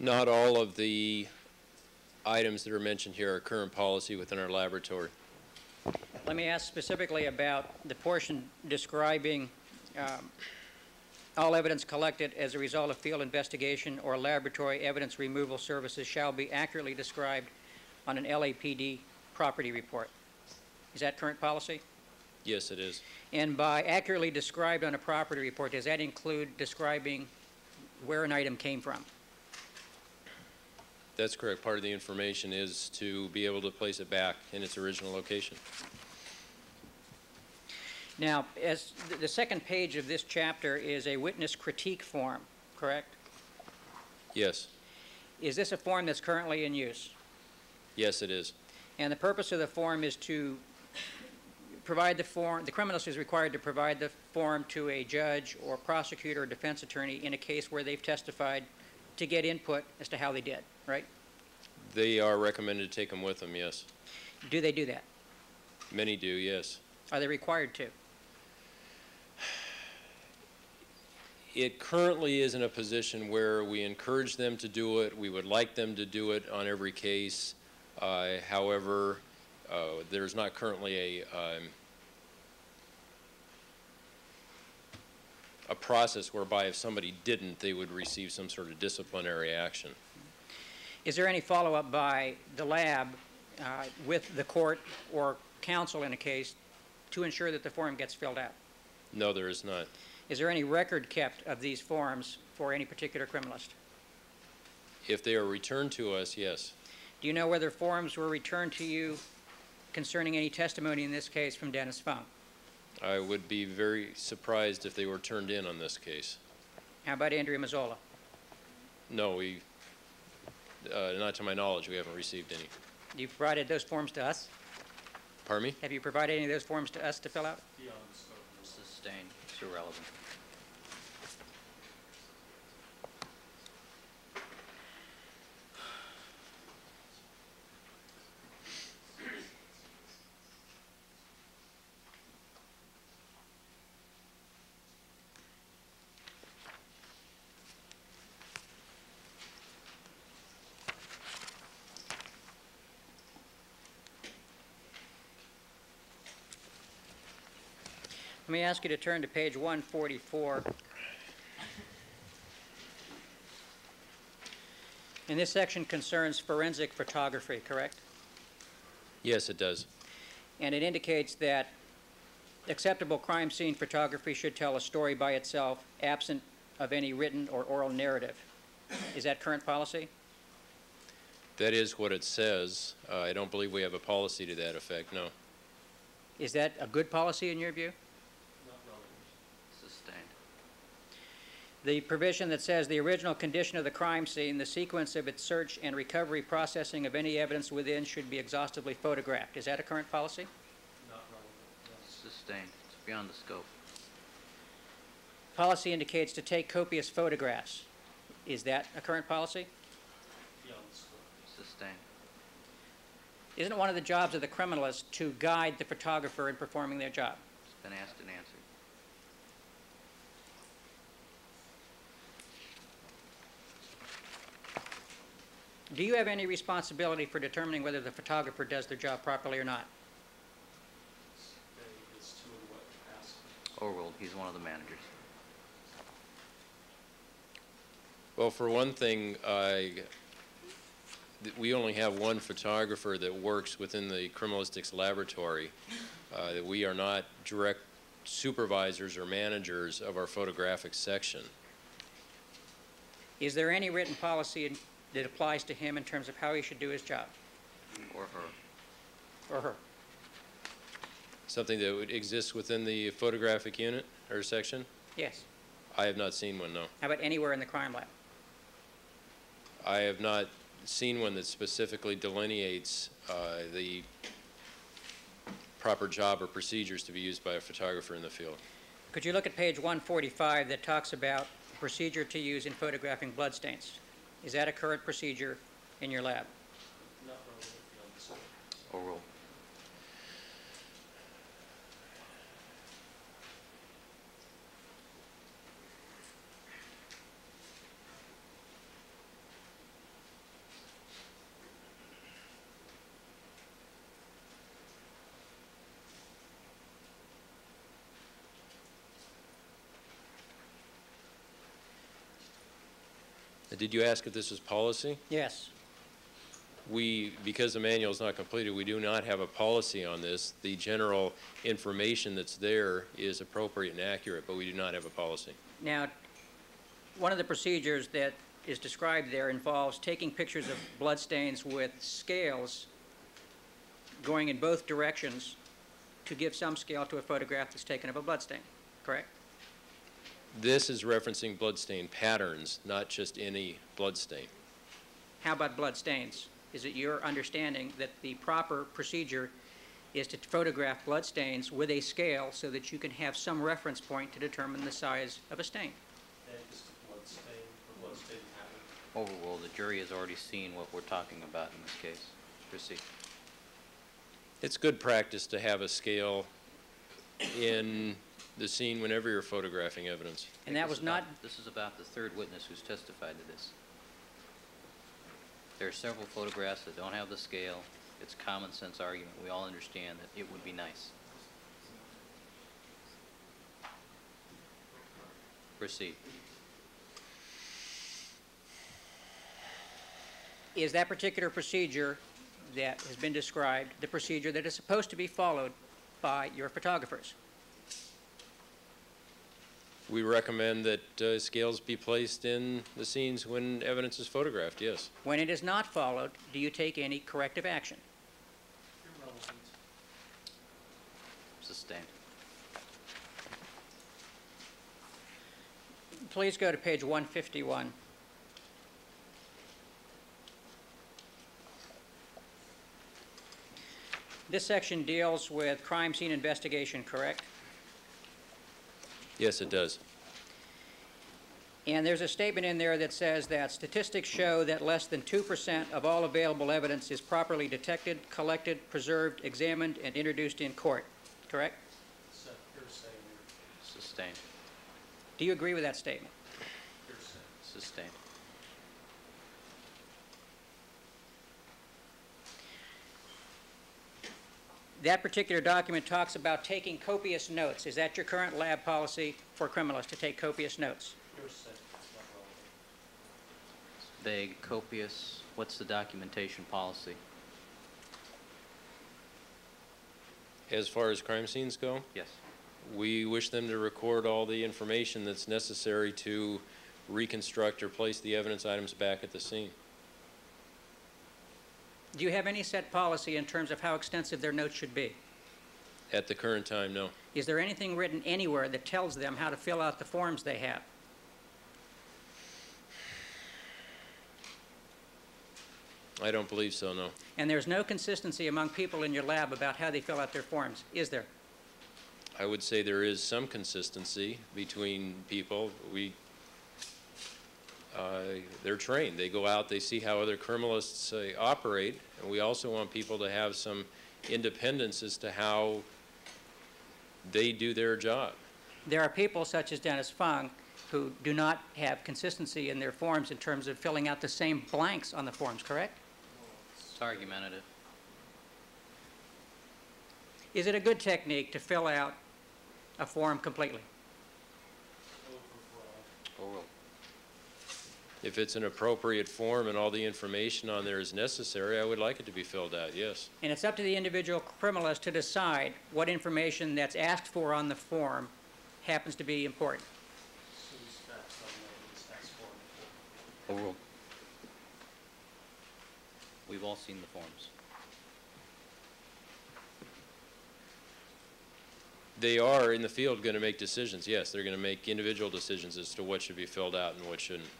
Not all of the items that are mentioned here are current policy within our laboratory. Let me ask specifically about the portion describing um, all evidence collected as a result of field investigation or laboratory evidence removal services shall be accurately described on an LAPD property report. Is that current policy? Yes, it is. And by accurately described on a property report, does that include describing where an item came from? That's correct. Part of the information is to be able to place it back in its original location. Now, as, the- the second page of this chapter is a witness critique form, correct? Yes, Is this a form that's currently in use? yes, it is. And the purpose of the form is to provide the form, the criminalist is required to provide the form to a judge or prosecutor or defense attorney in a case where they've testified to get input as to how they did, right? They are recommended to take them with them, yes. Do they do that? Many do, yes. Are they required to? It currently is in a position where we encourage them to do it. We would like them to do it on every case. Uh, However, uh, there's not currently a, um, a process whereby if somebody didn't, they would receive some sort of disciplinary action. Is there any follow-up by the lab uh, with the court or counsel in a case to ensure that the form gets filled out? No, there is not. Is there any record kept of these forms for any particular criminalist? If they are returned to us, yes. Do you know whether forms were returned to you concerning any testimony in this case from Dennis Fung? I would be very surprised if they were turned in on this case. How about Andrea Mazzola? No, we, uh, not to my knowledge, we haven't received any. You provided those forms to us? Pardon me? Have you provided any of those forms to us to fill out? Beyond the scope. Sustained. It's irrelevant. Let me ask you to turn to page 144. And this section concerns forensic photography, correct? Yes, it does. And it indicates that acceptable crime scene photography should tell a story by itself, absent of any written or oral narrative. Is that current policy? That is what it says. Uh, I don't believe we have a policy to that effect, no. Is that a good policy in your view? Sustained. The provision that says the original condition of the crime scene, the sequence of its search and recovery processing of any evidence within should be exhaustively photographed. Is that a current policy? Not relevant. Sustained. It's beyond the scope. Policy indicates to take copious photographs. Is that a current policy? Beyond the scope. Sustained. Isn't it one of the jobs of the criminalist to guide the photographer in performing their job? It's been asked and answered. Do you have any responsibility for determining whether the photographer does their job properly or not? Overruled. He's one of the managers. Well, for one thing, I, th- we only have one photographer that works within the criminalistics laboratory. Uh, that We are not direct supervisors or managers of our photographic section. Is there any written policy in- that applies to him in terms of how he should do his job, Or her. or her? Something that would exist within the photographic unit or section? Yes. I have not seen one, no. How about anywhere in the crime lab? I have not seen one that specifically delineates uh, the proper job or procedures to be used by a photographer in the field. Could you look at page 145 that talks about procedure to use in photographing bloodstains? Is that a current procedure in your lab? Overruled. Uh, Did you ask if this was policy? Yes. We, because the manual is not completed, we do not have a policy on this. The general information that's there is appropriate and accurate, but we do not have a policy. Now, one of the procedures that is described there involves taking pictures of bloodstains with scales going in both directions to give some scale to a photograph that's taken of a bloodstain, correct? This is referencing bloodstain patterns, not just any bloodstain. How about bloodstains? Is it your understanding that the proper procedure is to photograph bloodstains with a scale so that you can have some reference point to determine the size of a stain? Overruled. The jury has already seen what we're talking about in this case. Proceed. It's good practice to have a scale in the scene whenever you're photographing evidence. And that was is not, This is about the third witness who's testified to this. There are several photographs that don't have the scale. It's common sense argument. We all understand that it would be nice. Proceed. is that particular procedure that has been described the procedure that is supposed to be followed by your photographers? We recommend that uh, scales be placed in the scenes when evidence is photographed, yes. When it is not followed, do you take any corrective action? Sustained. please go to page 151. This section deals with crime scene investigation, correct? Yes, it does. And there's a statement in there that says that statistics show that less than 2% of all available evidence is properly detected, collected, preserved, examined, and introduced in court, correct? Sustained. Do you agree with that statement? Sustained. That particular document talks about taking copious notes. Is that your current lab policy for criminals, to take copious notes? Vague, copious, what's the documentation policy? As far as crime scenes go, Yes. we wish them to record all the information that's necessary to reconstruct or place the evidence items back at the scene. Do you have any set policy in terms of how extensive their notes should be? At the current time, no. Is there anything written anywhere that tells them how to fill out the forms they have? I don't believe so, no. And there's no consistency among people in your lab about how they fill out their forms, is there? I would say there is some consistency between people. We, they're trained. They go out, they see how other criminalists uh, operate, and we also want people to have some independence as to how they do their job. There are people such as Dennis Fung who do not have consistency in their forms in terms of filling out the same blanks on the forms, correct? It's argumentative. Is it a good technique to fill out a form completely? If it's an appropriate form and all the information on there is necessary, I would like it to be filled out, yes. And it's up to the individual criminalist to decide what information that's asked for on the form happens to be important. Oh, Overruled. We've all seen the forms. They are, in the field, going to make decisions, yes. They're going to make individual decisions as to what should be filled out and what shouldn't.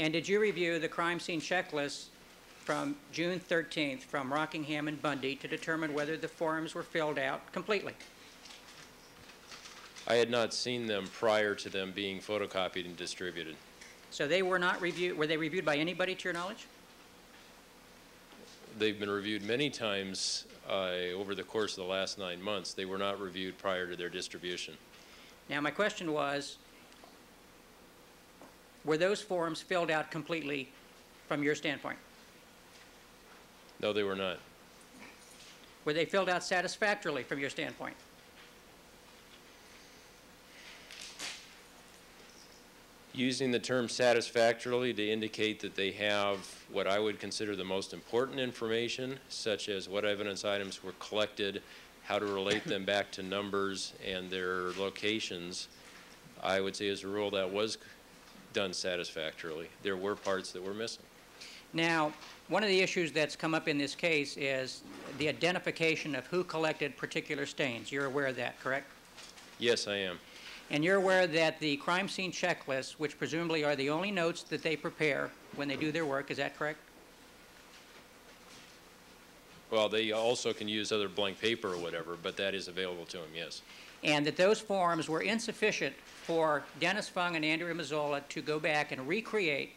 And did you review the crime scene checklist from June 13th from Rockingham and Bundy to determine whether the forms were filled out completely? I had not seen them prior to them being photocopied and distributed. So they were not reviewed, were they reviewed by anybody to your knowledge? They've been reviewed many times uh, over the course of the last nine months. They were not reviewed prior to their distribution. Now, my question was, were those forms filled out completely from your standpoint? No, they were not. Were they filled out satisfactorily from your standpoint? Using the term satisfactorily to indicate that they have what I would consider the most important information, such as what evidence items were collected, how to relate them back to numbers and their locations, I would say as a rule that was done satisfactorily. There were parts that were missing. Now, one of the issues that's come up in this case is the identification of who collected particular stains. You're aware of that, correct? Yes, I am. And you're aware that the crime scene checklists, which presumably are the only notes that they prepare when they do their work, is that correct? Well, they also can use other blank paper or whatever, but that is available to them, yes. And that those forms were insufficient for Dennis Fung and Andrea Mazzola to go back and recreate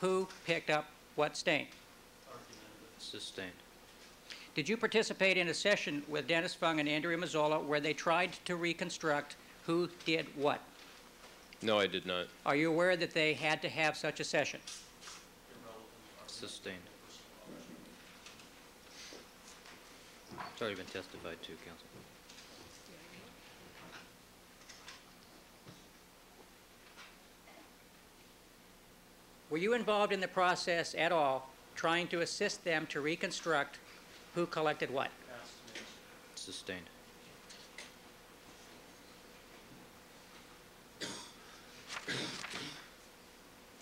who picked up what stain. Sustained. Did you participate in a session with Dennis Fung and Andrea Mazzola where they tried to reconstruct who did what? No, I did not. Are you aware that they had to have such a session? Sustained. It's already been testified to, counsel. Were you involved in the process at all, trying to assist them to reconstruct who collected what? Sustained.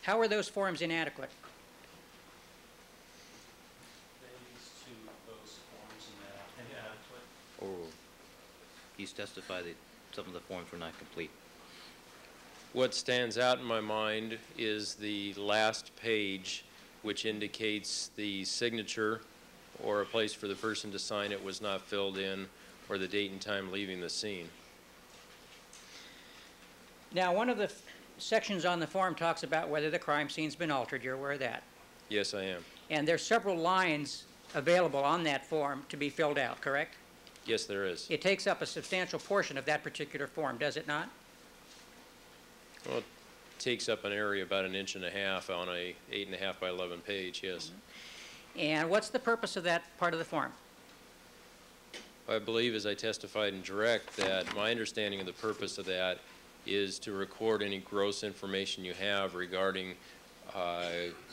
How were those forms inadequate? Overruled. Oh, he's testified that some of the forms were not complete. What stands out in my mind is the last page, which indicates the signature or a place for the person to sign it was not filled in, or the date and time leaving the scene. Now, one of the f- sections on the form talks about whether the crime scene's been altered. You're aware of that. Yes, I am. And there's several lines available on that form to be filled out, correct? Yes, there is. It takes up a substantial portion of that particular form, does it not? Well, it takes up an area about an inch and a half on a eight and a half by 11 page, yes. And what's the purpose of that part of the form? I believe, as I testified in direct, that my understanding of the purpose of that is to record any gross information you have regarding uh,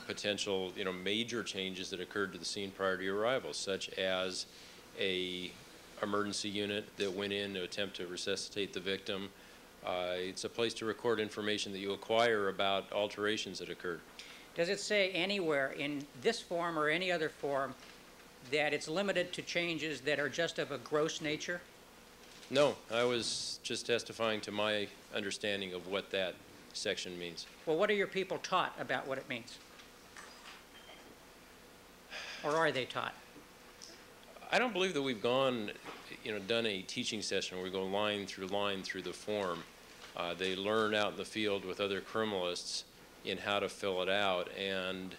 potential, you know, major changes that occurred to the scene prior to your arrival, such as a emergency unit that went in to attempt to resuscitate the victim. Uh, It's a place to record information that you acquire about alterations that occurred. Does it say anywhere in this form or any other form that it's limited to changes that are just of a gross nature? No, I was just testifying to my understanding of what that section means. Well, what are your people taught about what it means? Or are they taught? I don't believe that we've gone, you know, done a teaching session where we go line through line through the form. Uh, they learn out in the field with other criminalists in how to fill it out, and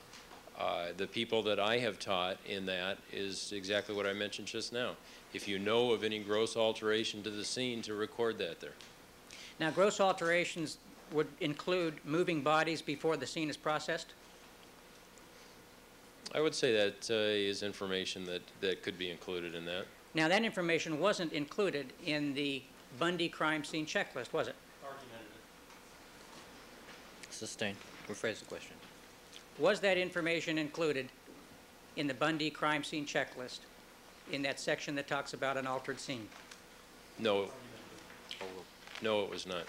uh, the people that I have taught in that is exactly what I mentioned just now. If you know of any gross alteration to the scene, to record that there. Now, gross alterations would include moving bodies before the scene is processed? I would say that uh, is information that, that could be included in that. Now, that information wasn't included in the Bundy crime scene checklist, was it? Sustained. Rephrase the question. Was that information included in the Bundy crime scene checklist in that section that talks about an altered scene? No, oh, no, it was not.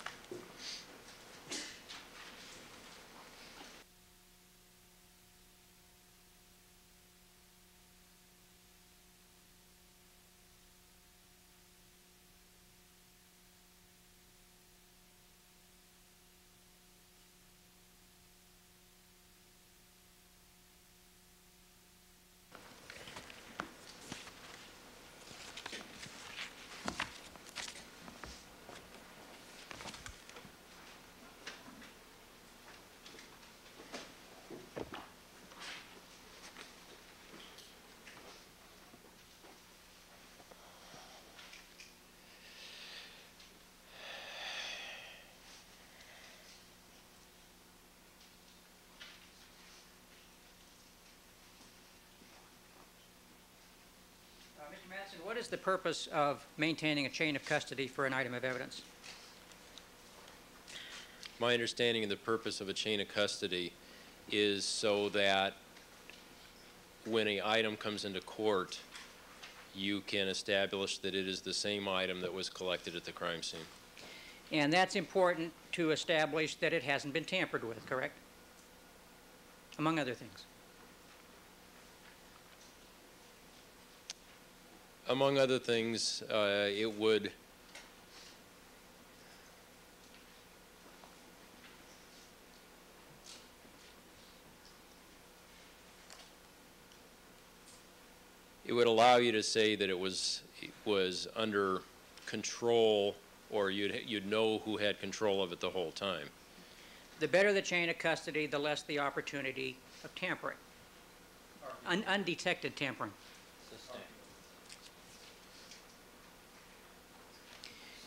Is the purpose of maintaining a chain of custody for an item of evidence? My understanding of the purpose of a chain of custody is so that when an item comes into court, you can establish that it is the same item that was collected at the crime scene. And that's important to establish that it hasn't been tampered with, correct? Among other things. Among other things, uh, it would it would allow you to say that it was it was under control, or you'd you'd know who had control of it the whole time. The better the chain of custody, the less the opportunity of tampering. Un- Undetected tampering.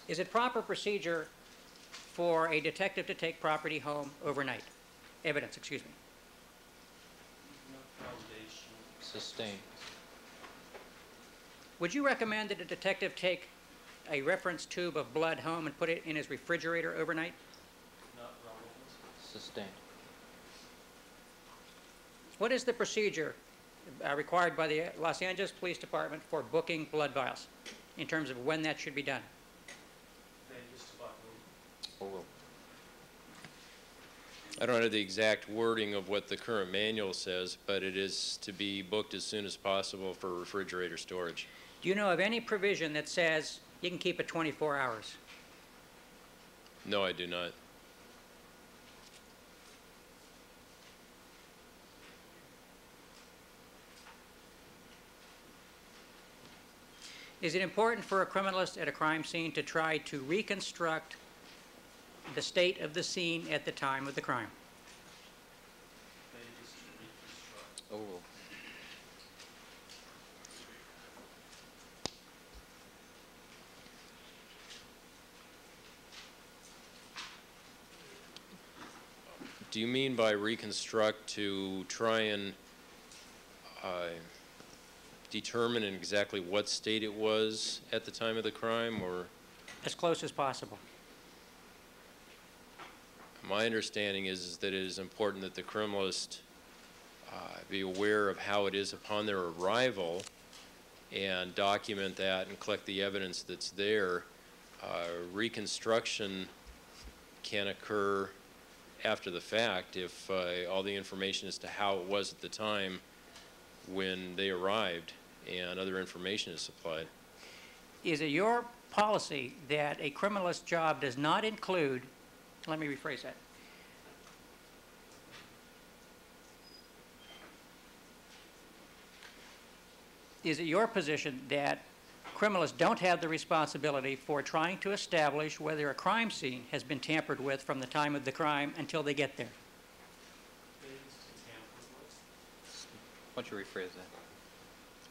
Is it proper procedure for a detective to take property home overnight? Evidence, excuse me. Sustained. Would you recommend that a detective take a reference tube of blood home and put it in his refrigerator overnight? Not relevant. Sustained. What is the procedure uh, required by the Los Angeles Police Department for booking blood vials in terms of when that should be done? I don't know the exact wording of what the current manual says, but it is to be booked as soon as possible for refrigerator storage. Do you know of any provision that says you can keep it 24 hours? No, I do not. Is it important for a criminalist at a crime scene to try to reconstruct the state of the scene at the time of the crime? Overruled. Do you mean by reconstruct to try and uh, determine in exactly what state it was at the time of the crime, or? As close as possible. My understanding is, is that it is important that the criminalist uh, be aware of how it is upon their arrival and document that and collect the evidence that's there. Uh, Reconstruction can occur after the fact if uh, all the information as to how it was at the time when they arrived and other information is supplied. Is it your policy that a criminalist's job does not include, let me rephrase that. Is it your position that criminalists don't have the responsibility for trying to establish whether a crime scene has been tampered with from the time of the crime until they get there? Why don't you rephrase that?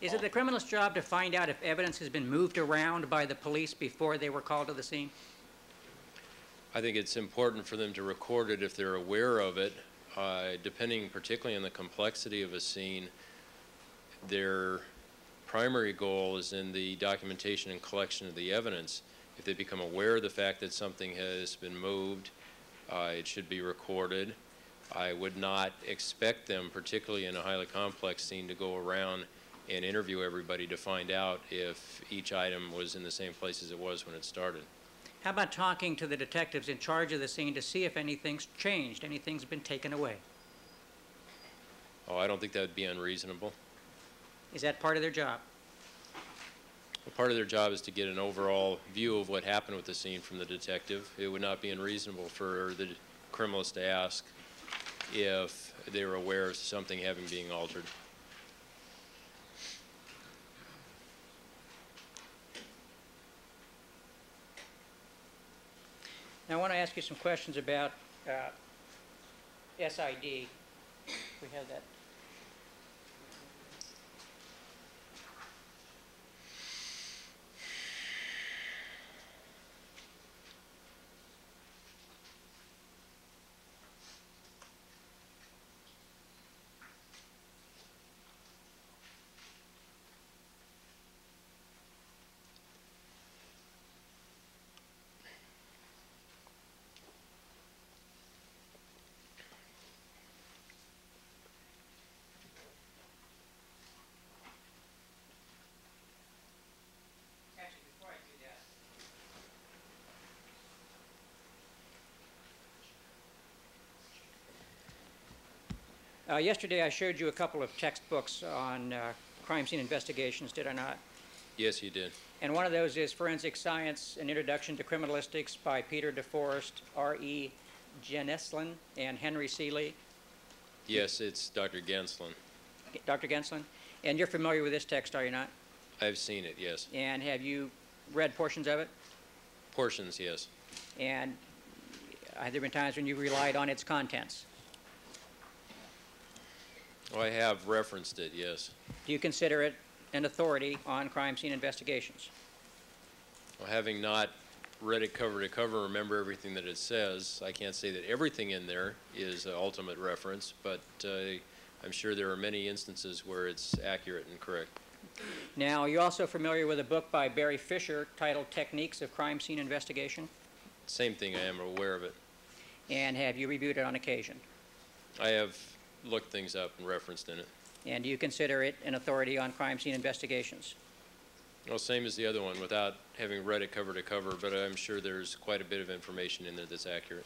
Is it the criminalist's job to find out if evidence has been moved around by the police before they were called to the scene? I think it's important for them to record it if they're aware of it, uh, depending particularly on the complexity of a scene. Their primary goal is in the documentation and collection of the evidence. If they become aware of the fact that something has been moved, uh, it should be recorded. I would not expect them, particularly in a highly complex scene, to go around and interview everybody to find out if each item was in the same place as it was when it started. How about talking to the detectives in charge of the scene to see if anything's changed, anything's been taken away? Oh, I don't think that would be unreasonable. Is that part of their job? Well, Part of their job is to get an overall view of what happened with the scene from the detective. It would not be unreasonable for the criminalist to ask if they were aware of something having being altered. Now, I want to ask you some questions about uh, SID. We have that. Uh, Yesterday, I showed you a couple of textbooks on uh, crime scene investigations, did I not? Yes, you did. And one of those is Forensic Science, An Introduction to Criminalistics by Peter DeForest, R.E. Geneslin, and Henry C. Lee. Yes, it's Dr. Gaensslen. Dr. Gaensslen? And you're familiar with this text, are you not? I've seen it, yes. And have you read portions of it? Portions, yes. And have there been times when you relied on its contents? Well, I have referenced it, yes. Do you consider it an authority on crime scene investigations? Well, having not read it cover to cover, and remember everything that it says, I can't say that everything in there is an ultimate reference, but uh, I'm sure there are many instances where it's accurate and correct. Now, are you also familiar with a book by Barry Fisher titled Techniques of Crime Scene Investigation? Same thing, I am aware of it. And have you reviewed it on occasion? I have looked things up and referenced in it. And do you consider it an authority on crime scene investigations? Well, same as the other one, without having read it cover to cover, but I'm sure there's quite a bit of information in there that's accurate.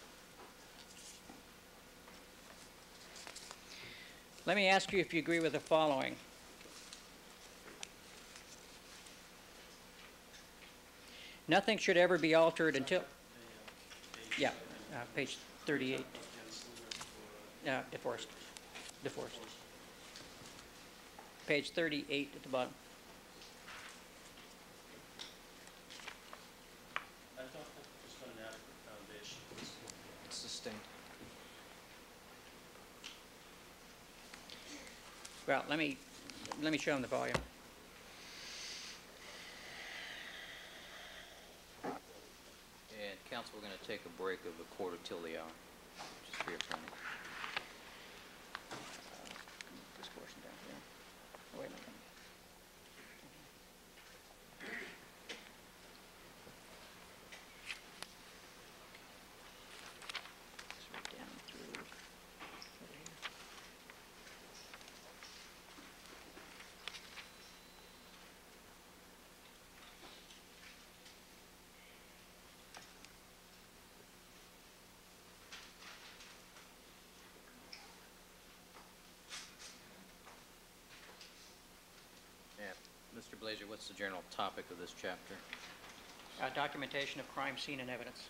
Let me ask you if you agree with the following. Nothing should ever be altered until, yeah, uh, page 38. Uh, DeForest, DeForest. Page 38 at the bottom. Sustained. Well, let me, let me show them the volume. And council, we're going to take a break of a quarter till the hour. Just for your. Mr. Blasier, what's the general topic of this chapter? Uh, Documentation of crime scene and evidence.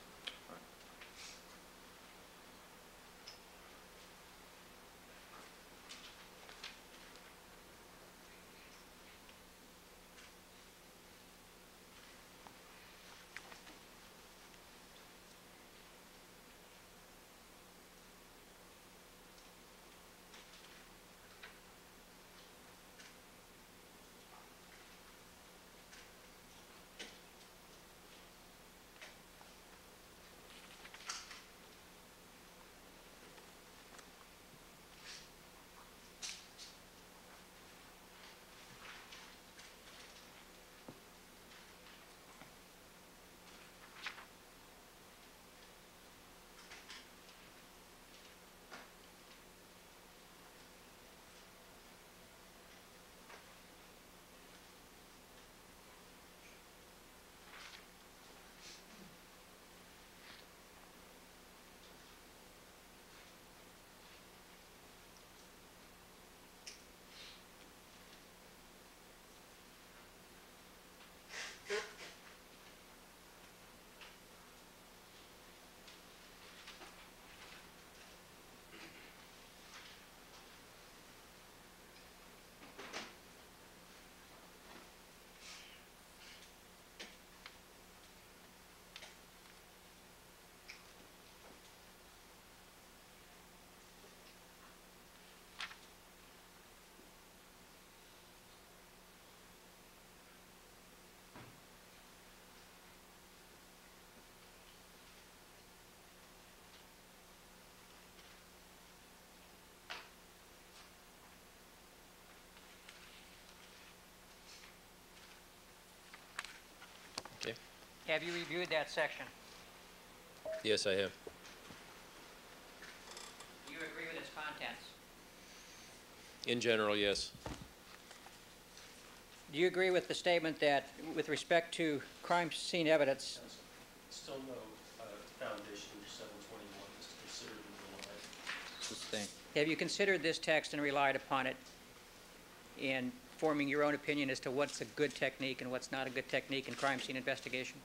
Have you reviewed that section? Yes, I have. Do you agree with its contents? In general, yes. Do you agree with the statement that, with respect to crime scene evidence, Still no uh, foundation for 721 is considered in the line. Sustain. have you considered this text and relied upon it in forming your own opinion as to what's a good technique and what's not a good technique in crime scene investigation?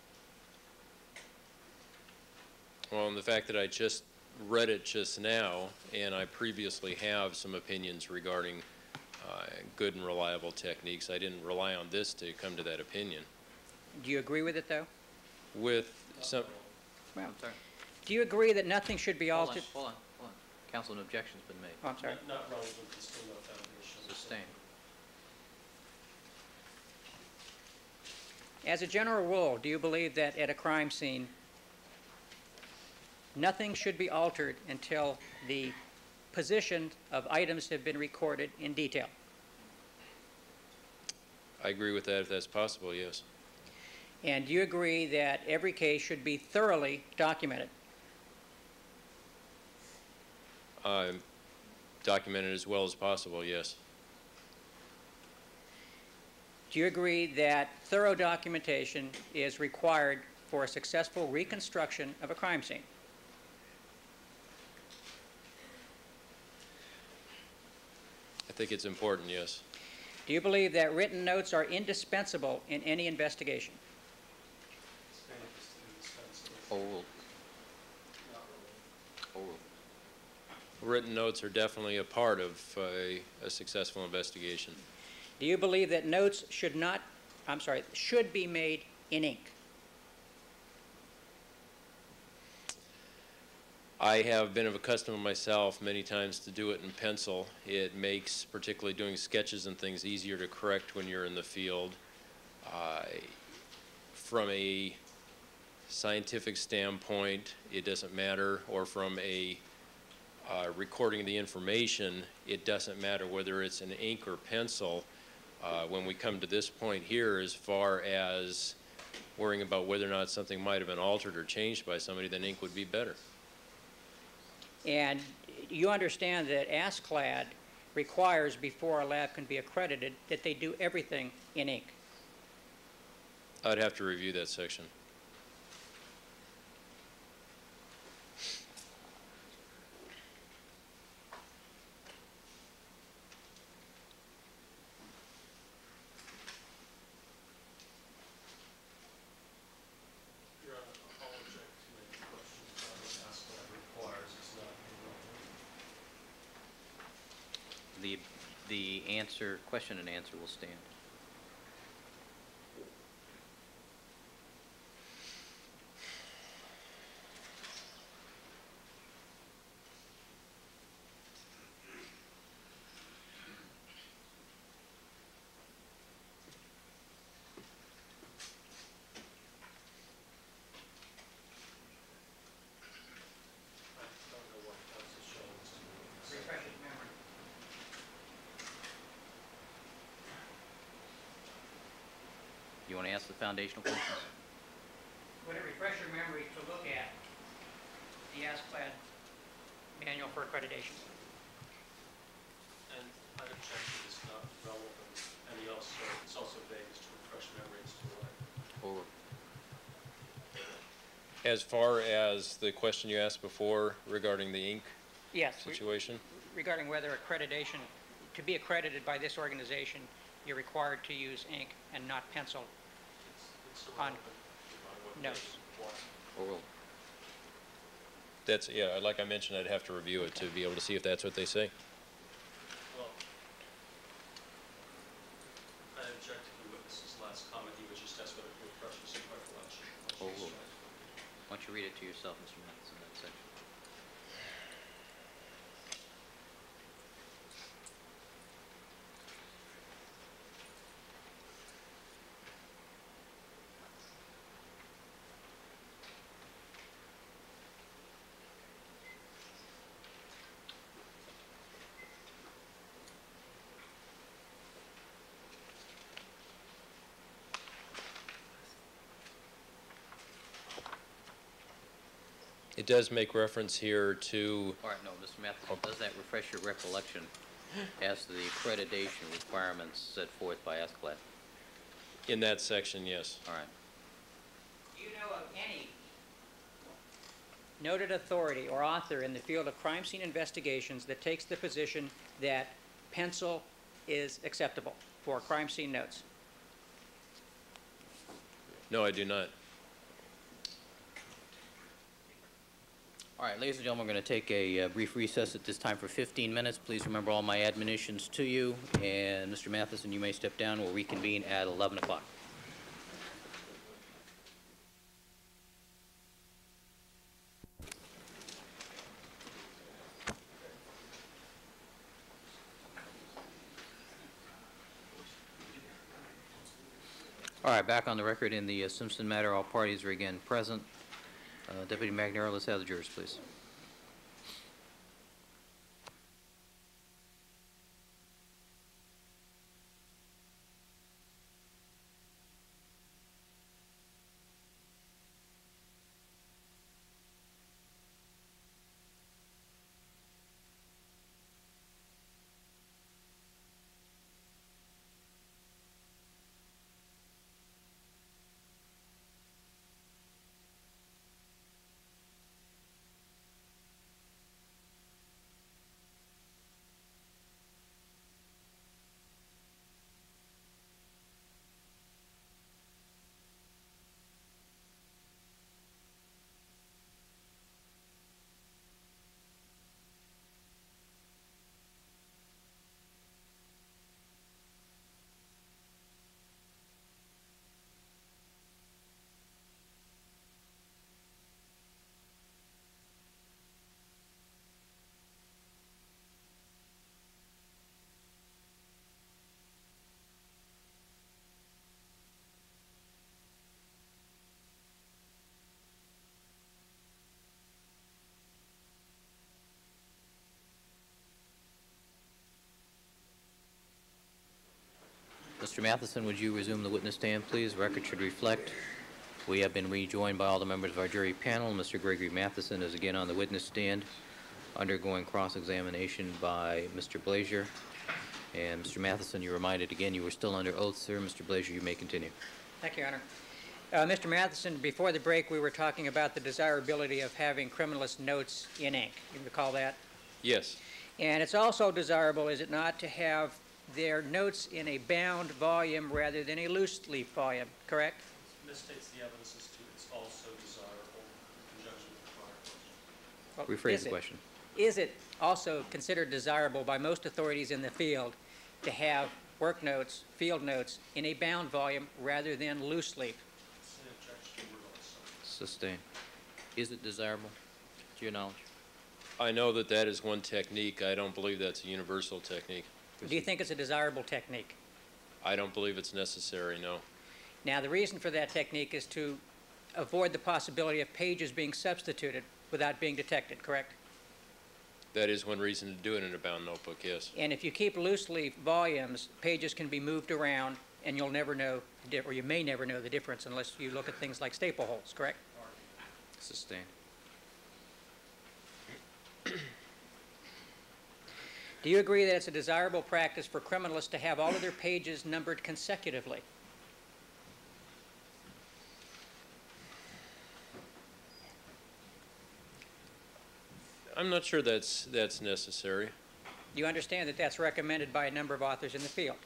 Well, and the fact that I just read it just now, and I previously have some opinions regarding uh, good and reliable techniques, I didn't rely on this to come to that opinion. Do you agree with it, though? With some, Well, I'm sorry. do you agree that nothing should be Hold on, altered? hold on, hold on. Council, an objection's been made. Oh, I'm sorry. Not- Not relevant, there's still no foundation. Sustain. As a general rule, do you believe that at a crime scene, nothing should be altered until the position of items have been recorded in detail? I agree with that if that's possible, yes. And do you agree that every case should be thoroughly documented? Um, Documented as well as possible, yes. Do you agree that thorough documentation is required for a successful reconstruction of a crime scene? Think it's important, yes. Do you believe that written notes are indispensable in any investigation? Written notes are definitely a part of a, a successful investigation. Do you believe that notes should not, I'm sorry, should be made in ink? I have been of a accustomed myself many times to do it in pencil. It makes, particularly doing sketches and things, easier to correct when you're in the field. Uh, From a scientific standpoint, it doesn't matter, or from a uh, recording of the information, it doesn't matter whether it's an ink or pencil. Uh, When we come to this point here, as far as worrying about whether or not something might have been altered or changed by somebody, then ink would be better. And you understand that ASCLD requires, before a lab can be accredited, that they do everything in ink. I'd have to review that section. Your Honor, I'll object to any questions on what ASCLD requires. It's not irrelevant. The, the answer, question and answer will stand. I don't know what counsel showing us to do. You want to ask the foundational questions? Would it refresh your memory to look at the ASCLD manual for accreditation? And I'd object that it's not relevant. And he also, it's also vague as to refresh memory as to what. Or As far as the question you asked before regarding the ink Yes, re- situation, regarding whether accreditation, to be accredited by this organization, you're required to use ink and not pencil It's, it's On irrelevant. on what notes. they want. oral. that's, yeah, like I mentioned, I'd have to review it to be able to see if that's what they say. Well, I object to the witness's last comment. He was just asked whether it refreshes his recollection. Oh, well. Why don't you read it to yourself, Mr. Matheson, that section? It does make reference here to, All right, no, Mr. Matheson, does that refresh your recollection as to the accreditation requirements set forth by ASCLD? in that section, yes. All right. Do you know of any noted authority or author in the field of crime scene investigations that takes the position that pencil is acceptable for crime scene notes? No, I do not. All right, ladies and gentlemen, we're going to take a uh, brief recess at this time for 15 minutes. Please remember all my admonitions to you, and Mr. Matheson, you may step down. We'll reconvene at 11 o'clock. All right, back on the record in the uh, Simpson matter, all parties are again present. Uh, Deputy Magnera, let's have the jurors, please. Mr. Matheson, would you resume the witness stand, please? Record should reflect. We have been rejoined by all the members of our jury panel. Mr. Gregory Matheson is again on the witness stand, undergoing cross-examination by Mr. Blasier. And Mr. Matheson, you're reminded again, you were still under oath, sir. Mr. Blasier, you may continue. Thank you, Your Honor. Uh, Mr. Matheson, before the break, we were talking about the desirability of having criminalist notes in ink. You recall that? Yes, And it's also desirable, is it not, to have their notes in a bound volume rather than a loose leaf volume, correct? Misstates the evidence as to it's also desirable in conjunction with the prior question. Well, Rephrase is the it? question. Is it also considered desirable by most authorities in the field to have work notes, field notes, in a bound volume rather than loose leaf? It's an objection regardless. Sustain. Is it desirable, to your knowledge? I know that that is one technique. I don't believe that's a universal technique. Do you think it's a desirable technique? I don't believe it's necessary, no. Now, the reason for that technique is to avoid the possibility of pages being substituted without being detected, correct? That is one reason to do it in a bound notebook, yes. And if you keep loose leaf volumes, pages can be moved around, and you'll never know, or you may never know the difference unless you look at things like staple holes, correct? Sustain. Do you agree that it's a desirable practice for criminalists to have all of their pages numbered consecutively? I'm not sure that's, that's necessary. You understand that that's recommended by a number of authors in the field?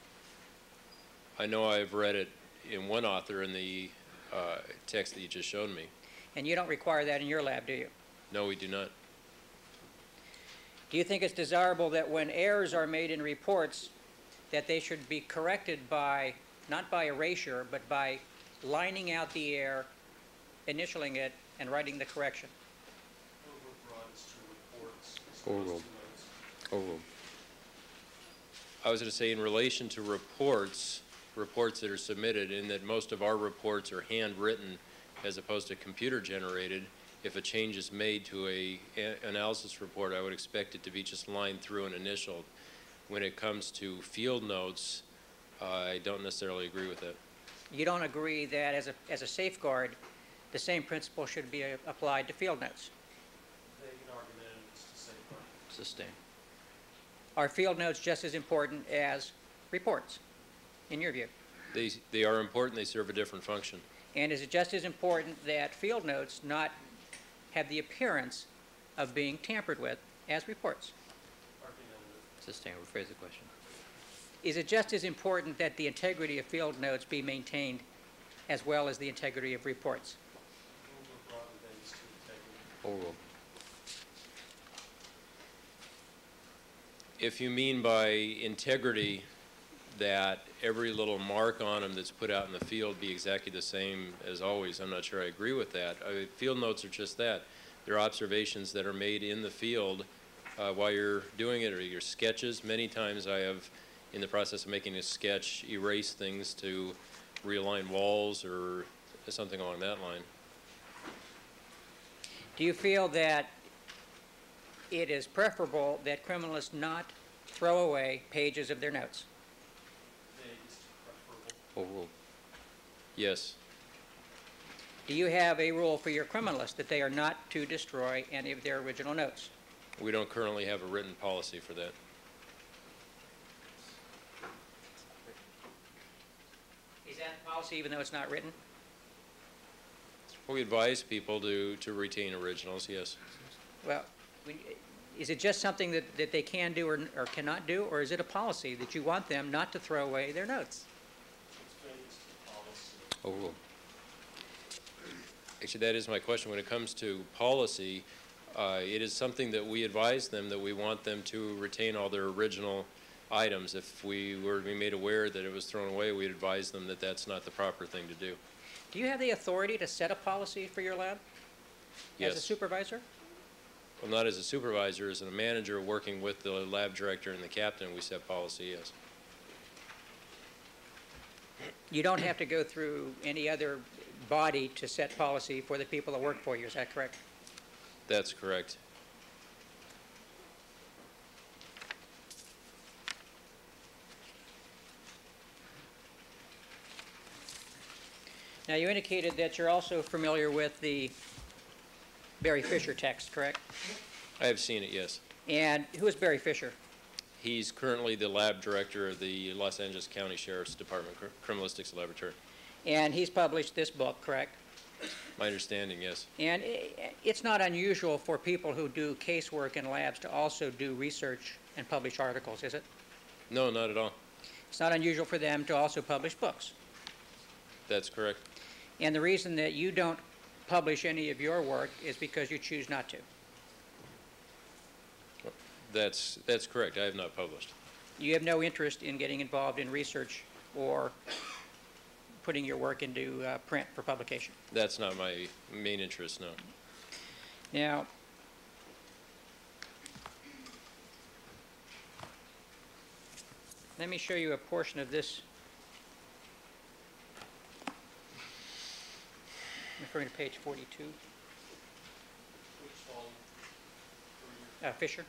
I know I've read it in one author in the uh, text that you just showed me. And you don't require that in your lab, do you? No, we do not. Do you think it's desirable that when errors are made in reports, that they should be corrected by, not by erasure, but by lining out the error, initialing it, and writing the correction? Overbroad as to reports as Or opposed rule. to notes. Overruled. I was going to say, in relation to reports, reports that are submitted, in that most of our reports are handwritten as opposed to computer-generated, if a change is made to a a- analysis report, I would expect it to be just lined through and initialed. When it comes to field notes, I don't necessarily agree with it. You don't agree that as a, as a safeguard, the same principle should be uh, applied to field notes? They can argument it's to safeguard. Sustain. Are field notes just as important as reports, in your view? They, they are important, they serve a different function. And is it just as important that field notes not have the appearance of being tampered with as reports? Sustain. Rephrase the question. Is it just as important that the integrity of field notes be maintained as well as the integrity of reports? Overbroad relates to integrity. Overruled. If you mean by integrity that every little mark on them that's put out in the field be exactly the same as always, I'm not sure I agree with that. Uh, Field notes are just that. They're observations that are made in the field uh, while you're doing it, or your sketches. Many times I have, in the process of making a sketch, erased things to realign walls or something along that line. Do you feel that it is preferable that criminalists not throw away pages of their notes? Overruled. Yes, Do you have a rule for your criminalists that they are not to destroy any of their original notes? we don't currently have a written policy for that. Is that policy even though it's not written? We advise people to, to retain originals, yes. Well, we- is it just something that, that they can do or, or cannot do, or is it a policy that you want them not to throw away their notes? It's vague as to policy. Overruled. Actually, that is my question. When it comes to policy, uh, it is something that we advise them that we want them to retain all their original items. If we were to be made aware that it was thrown away, we'd advise them that that's not the proper thing to do. Do you have the authority to set a policy for your lab? As a supervisor? Well, not as a supervisor, as a manager working with the lab director and the captain, we set policy, yes. You don't have to go through any other body to set policy for the people that work for you, is that correct? That's correct. Now, you indicated that you're also familiar with the Barry Fisher text, correct? I have seen it, yes. And who is Barry Fisher? He's currently the lab director of the Los Angeles County Sheriff's Department Cr- Criminalistics Laboratory. And he's published this book, correct? My understanding, yes. And i- it's not unusual for people who do casework in labs to also do research and publish articles, is it? No, not at all. It's not unusual for them to also publish books. That's correct. And the reason that you don't publish any of your work is because you choose not to. That's, that's correct. I have not published. You have no interest in getting involved in research or putting your work into uh, print for publication. That's not my main interest, no. Now, let me show you a portion of this. I'm referring to page 42. Uh, Fisher?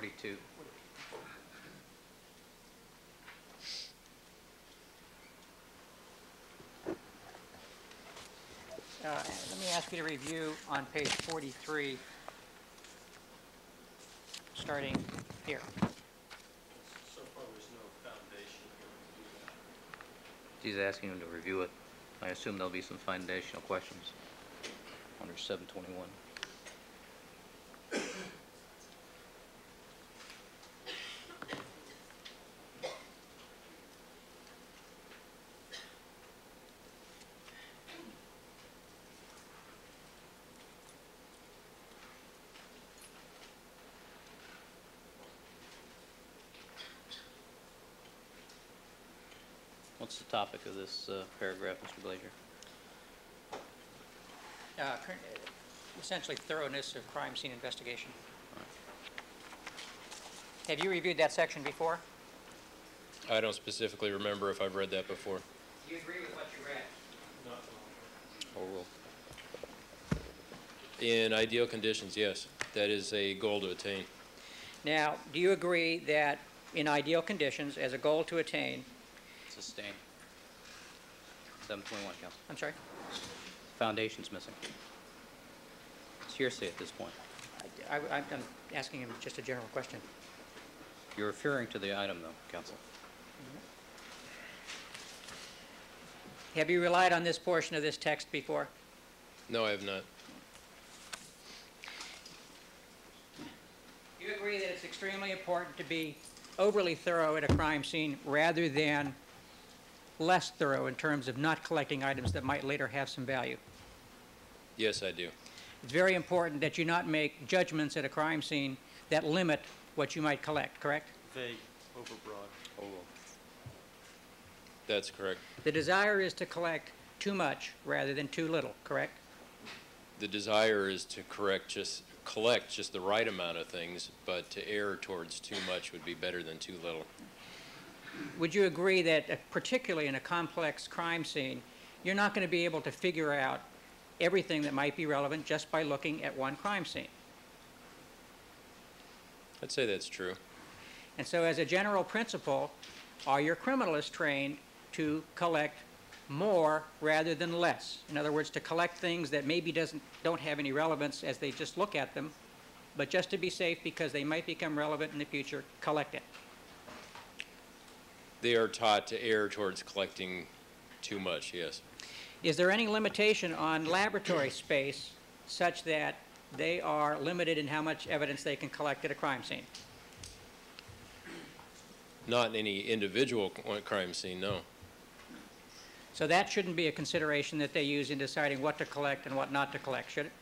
42. Uh, let me ask you to review on page 43, starting here. So far, there's no foundation here. Asking him to review it. I assume there'll be some foundational questions under 721. Topic of this uh, paragraph, Mr. Blasier? Uh, Essentially thoroughness of crime scene investigation. Have you reviewed that section before? I don't specifically remember if I've read that before. Do you agree with what you read? Overruled. In ideal conditions, yes. That is a goal to attain. Now, do you agree that in ideal conditions, as a goal to attain, Sustain. Seven twenty-one, Counsel. I'm sorry? Foundation's missing. It's hearsay at this point. I, I- I'm asking him just a general question. You're referring to the item, though, Counsel. Mm-hmm. Have you relied on this portion of this text before? No, I have not. Do you agree that it's extremely important to be overly thorough at a crime scene rather than less thorough in terms of not collecting items that might later have some value? Yes, I do. It's very important that you not make judgments at a crime scene that limit what you might collect, correct? Vague, overbroad. Oh, Overruled. That's correct. The desire is to collect too much rather than too little, correct? The desire is to correct just, collect just the right amount of things, but to err towards too much would be better than too little. Would you agree that, uh, particularly in a complex crime scene, you're not going to be able to figure out everything that might be relevant just by looking at one crime scene? I'd say that's true. And so as a general principle, are your criminalists trained to collect more rather than less? In other words, to collect things that maybe doesn't, don't have any relevance as they just look at them, but just to be safe because they might become relevant in the future, collect it. They are taught to err towards collecting too much, yes. Is there any limitation on laboratory space such that they are limited in how much evidence they can collect at a crime scene? Not in any individual crime scene, no. So that shouldn't be a consideration that they use in deciding what to collect and what not to collect, should it?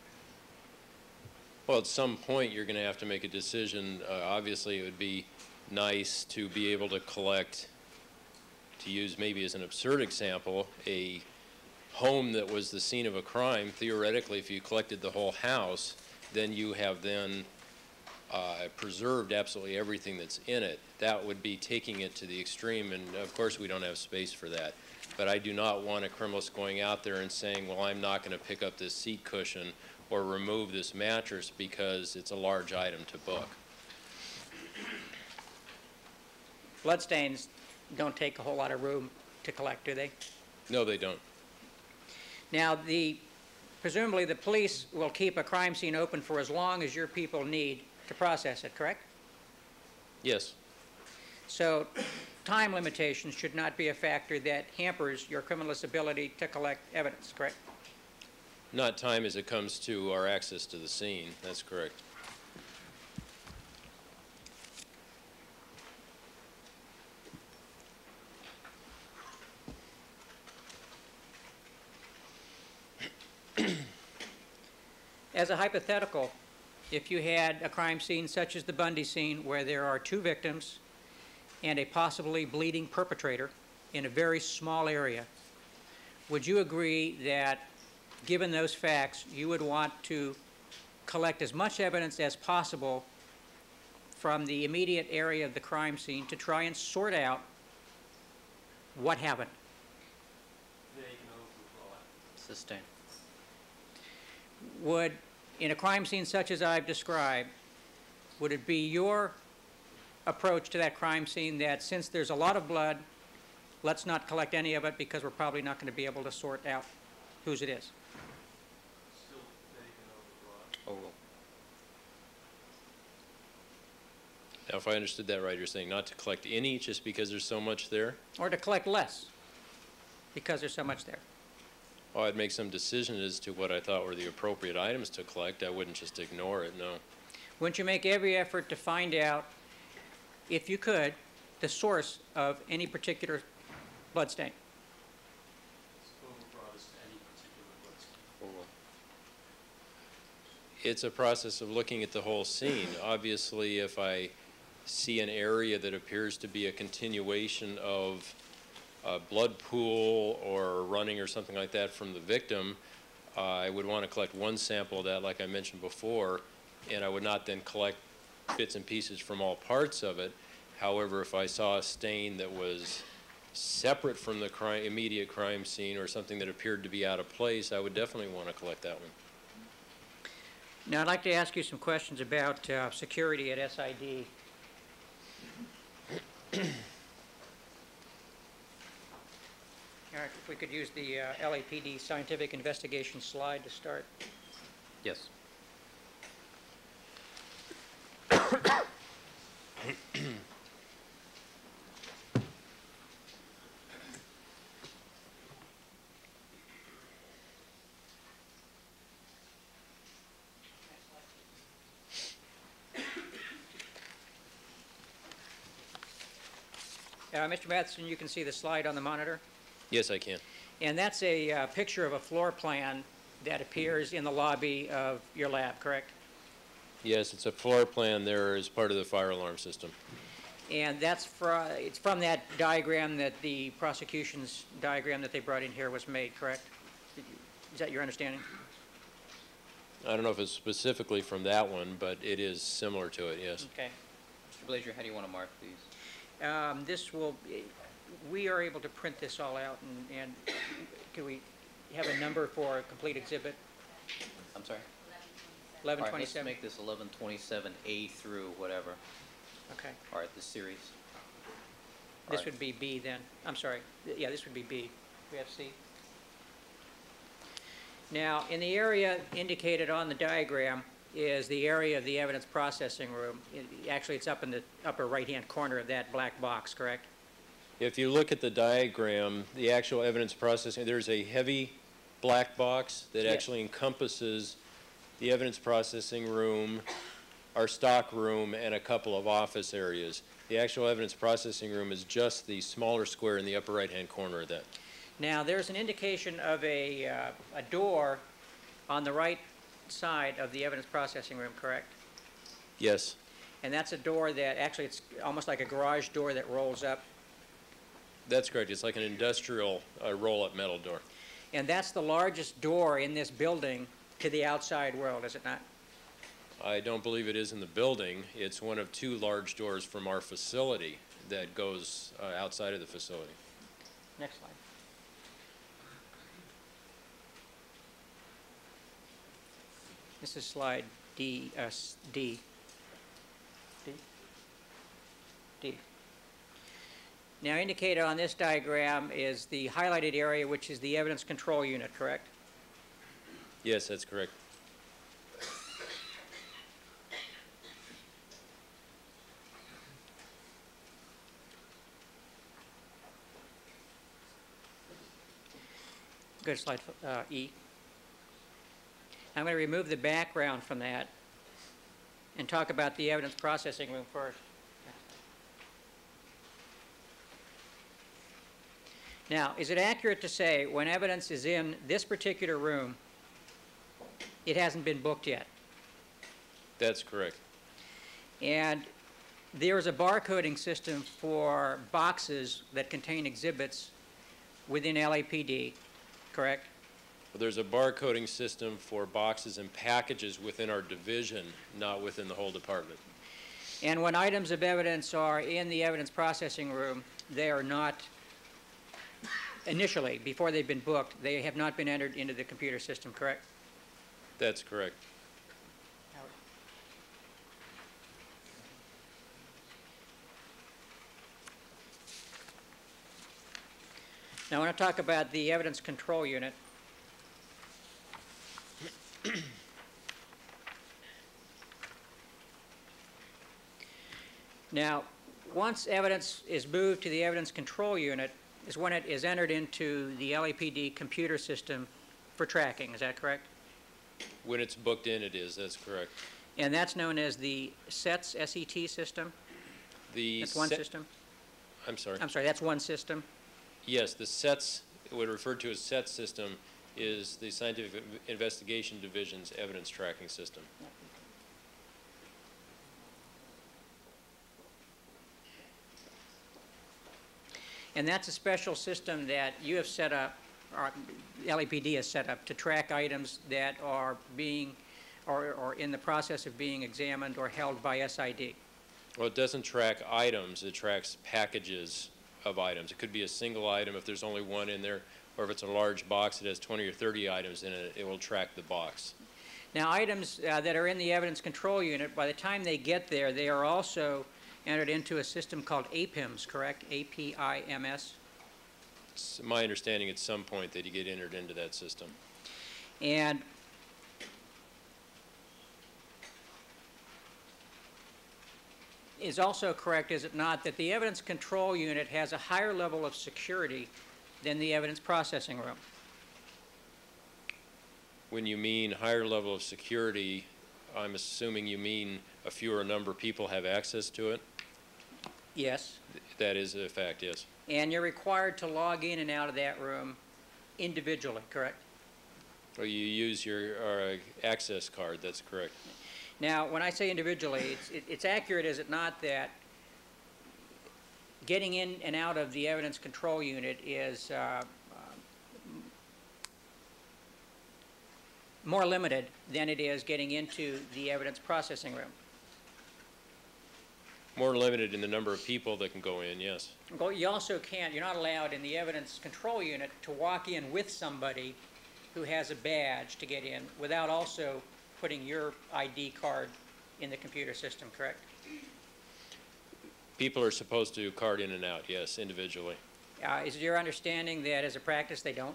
Well, at some point, you're going to have to make a decision. Uh, Obviously, it would be nice to be able to collect, to use maybe as an absurd example, a home that was the scene of a crime. Theoretically, if you collected the whole house, then you have then uh, preserved absolutely everything that's in it, that would be taking it to the extreme, and of course, we don't have space for that. But I do not want a criminalist going out there and saying, well, I'm not going to pick up this seat cushion or remove this mattress because it's a large item to book. Bloodstains don't take a whole lot of room to collect, do they? No, they don't. Now, the, presumably, the police will keep a crime scene open for as long as your people need to process it, correct? Yes, So time limitations should not be a factor that hampers your criminalist's ability to collect evidence, correct? not time as it comes to our access to the scene, that's correct. As a hypothetical, if you had a crime scene such as the Bundy scene where there are two victims and a possibly bleeding perpetrator in a very small area, would you agree that, given those facts, you would want to collect as much evidence as possible from the immediate area of the crime scene to try and sort out what happened? Sustain. would, in a crime scene such as I've described, would it be your approach to that crime scene that since there's a lot of blood, let's not collect any of it because we're probably not going to be able to sort out whose it is? Oh, Overruled. Now, if I understood that right, you're saying not to collect any just because there's so much there? Or to collect less because there's so much there? Oh, I'd make some decision as to what I thought were the appropriate items to collect. I wouldn't just ignore it, no. Wouldn't you make every effort to find out, if you could, the source of any particular blood stain? It's a process of looking at the whole scene. Obviously, if I see an area that appears to be a continuation of a blood pool or running or something like that from the victim, uh, I would want to collect one sample of that, like I mentioned before, and I would not then collect bits and pieces from all parts of it. However, if I saw a stain that was separate from the crime, immediate crime scene or something that appeared to be out of place, I would definitely want to collect that one. Now, I'd like to ask you some questions about uh, security at SID. All right, if we could use the uh, LAPD scientific investigation slide to start. Yes. Uh, Mr. Matheson, you can see the slide on the monitor, Yes, I can. and that's a uh, picture of a floor plan that appears in the lobby of your lab, correct? Yes, it's a floor plan there as part of the fire alarm system. And that's fro, it's from that diagram that the prosecution's diagram that they brought in here was made, correct? You- Is that your understanding? I don't know if it's specifically from that one, but it is similar to it, yes. Okay. Mr. Blasier, how do you want to mark these? Um, This will, we are able to print this all out, and, and can we have a number for a complete exhibit? I'm sorry? All right, let's 1127? make this 1127A through whatever. Okay. All right, the series. All This right. would be B then. I'm sorry. Yeah, this would be B. We have C. Now, in the area indicated on the diagram is the area of the evidence processing room. It- Actually, it's up in the upper right-hand corner of that black box, correct? If you look at the diagram, the actual evidence processing, there's a heavy black box that Yeah. actually encompasses the evidence processing room, our stock room, and a couple of office areas. The actual evidence processing room is just the smaller square in the upper right-hand corner of that. Now, there's an indication of a, uh, a door on the right side of the evidence processing room, correct? Yes, And that's a door that, actually, it's almost like a garage door that rolls up. That's correct. It's like an industrial uh, roll-up metal door. And that's the largest door in this building to the outside world, is it not? I don't believe it is in the building. It's one of two large doors from our facility that goes uh, outside of the facility. Next slide. This is slide D, uh, D. D? D. Now indicated on this diagram is the highlighted area, which is the evidence control unit, correct? Yes, that's correct. Go to slide uh, E. I'm going to remove the background from that and talk about the evidence processing room first. Now, is it accurate to say when evidence is in this particular room, it hasn't been booked yet? That's correct. And there is a barcoding system for boxes that contain exhibits within LAPD, correct? Well, There's a barcoding system for boxes and packages within our division, not within the whole department. And when items of evidence are in the evidence processing room, they are not, initially, before they've been booked, they have not been entered into the computer system, correct? That's correct. Now, I want to talk about the evidence control unit. Now, once evidence is moved to the evidence control unit, is when it is entered into the LAPD computer system for tracking, is that correct? When it's booked in, it is, that's correct. And that's known as the SETS, S-E-T system? The That's one set- system? I'm sorry. I'm sorry, that's one system? Yes, the SETS, what referred to as SET system, is the Scientific Investigation Division's evidence tracking system. And that's a special system that you have set up, or LAPD has set up, to track items that are being, or, or in the process of being examined or held by SID. Well, it doesn't track items, it tracks packages of items. It could be a single item if there's only one in there, or if it's a large box that has 20 or 30 items in it, it will track the box. Now, items uh, that are in the evidence control unit, by the time they get there, they are also entered into a system called APIMS, correct? A-P-I-M-S? It's my understanding at some point that you get entered into that system. And is also correct, is it not, that the evidence control unit has a higher level of security than the evidence processing room? When you mean higher level of security, I'm assuming you mean a fewer number of people have access to it? Yes. That is a fact, yes. And you're required to log in and out of that room individually, correct? Or you use your uh, access card, that's correct. Now, when I say individually, it's, it- it's accurate, is it not, that getting in and out of the evidence control unit is uh, um, more limited than it is getting into the evidence processing room? More limited in the number of people that can go in, yes. Well, you also can't, you're not allowed in the evidence control unit to walk in with somebody who has a badge to get in without also putting your ID card in the computer system, correct? People are supposed to card in and out, yes, individually. Uh, Is it your understanding that as a practice, they don't?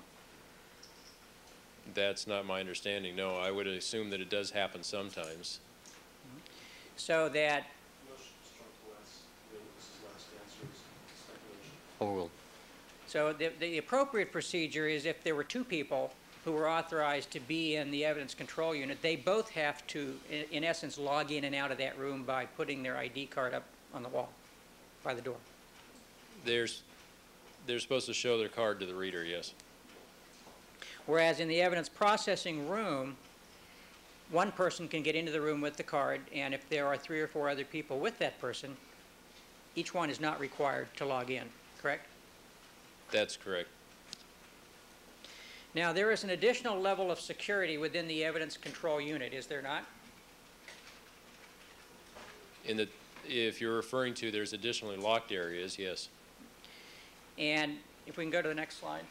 That's not my understanding, no. I would assume that it does happen sometimes. So that, Motion to strike the last, the witness's last answer is speculation. Overruled. so the the appropriate procedure is if there were two people who were authorized to be in the evidence control unit, they both have to, in- in essence, log in and out of that room by putting their ID card up on the wall by the door. There's, they're supposed to show their card to the reader, yes. Whereas in the evidence processing room, one person can get into the room with the card, and if there are three or four other people with that person, each one is not required to log in, correct? That's correct. Now, there is an additional level of security within the evidence control unit, is there not? In the, if you're referring to there's additionally locked areas, yes. And if we can go to the next slide.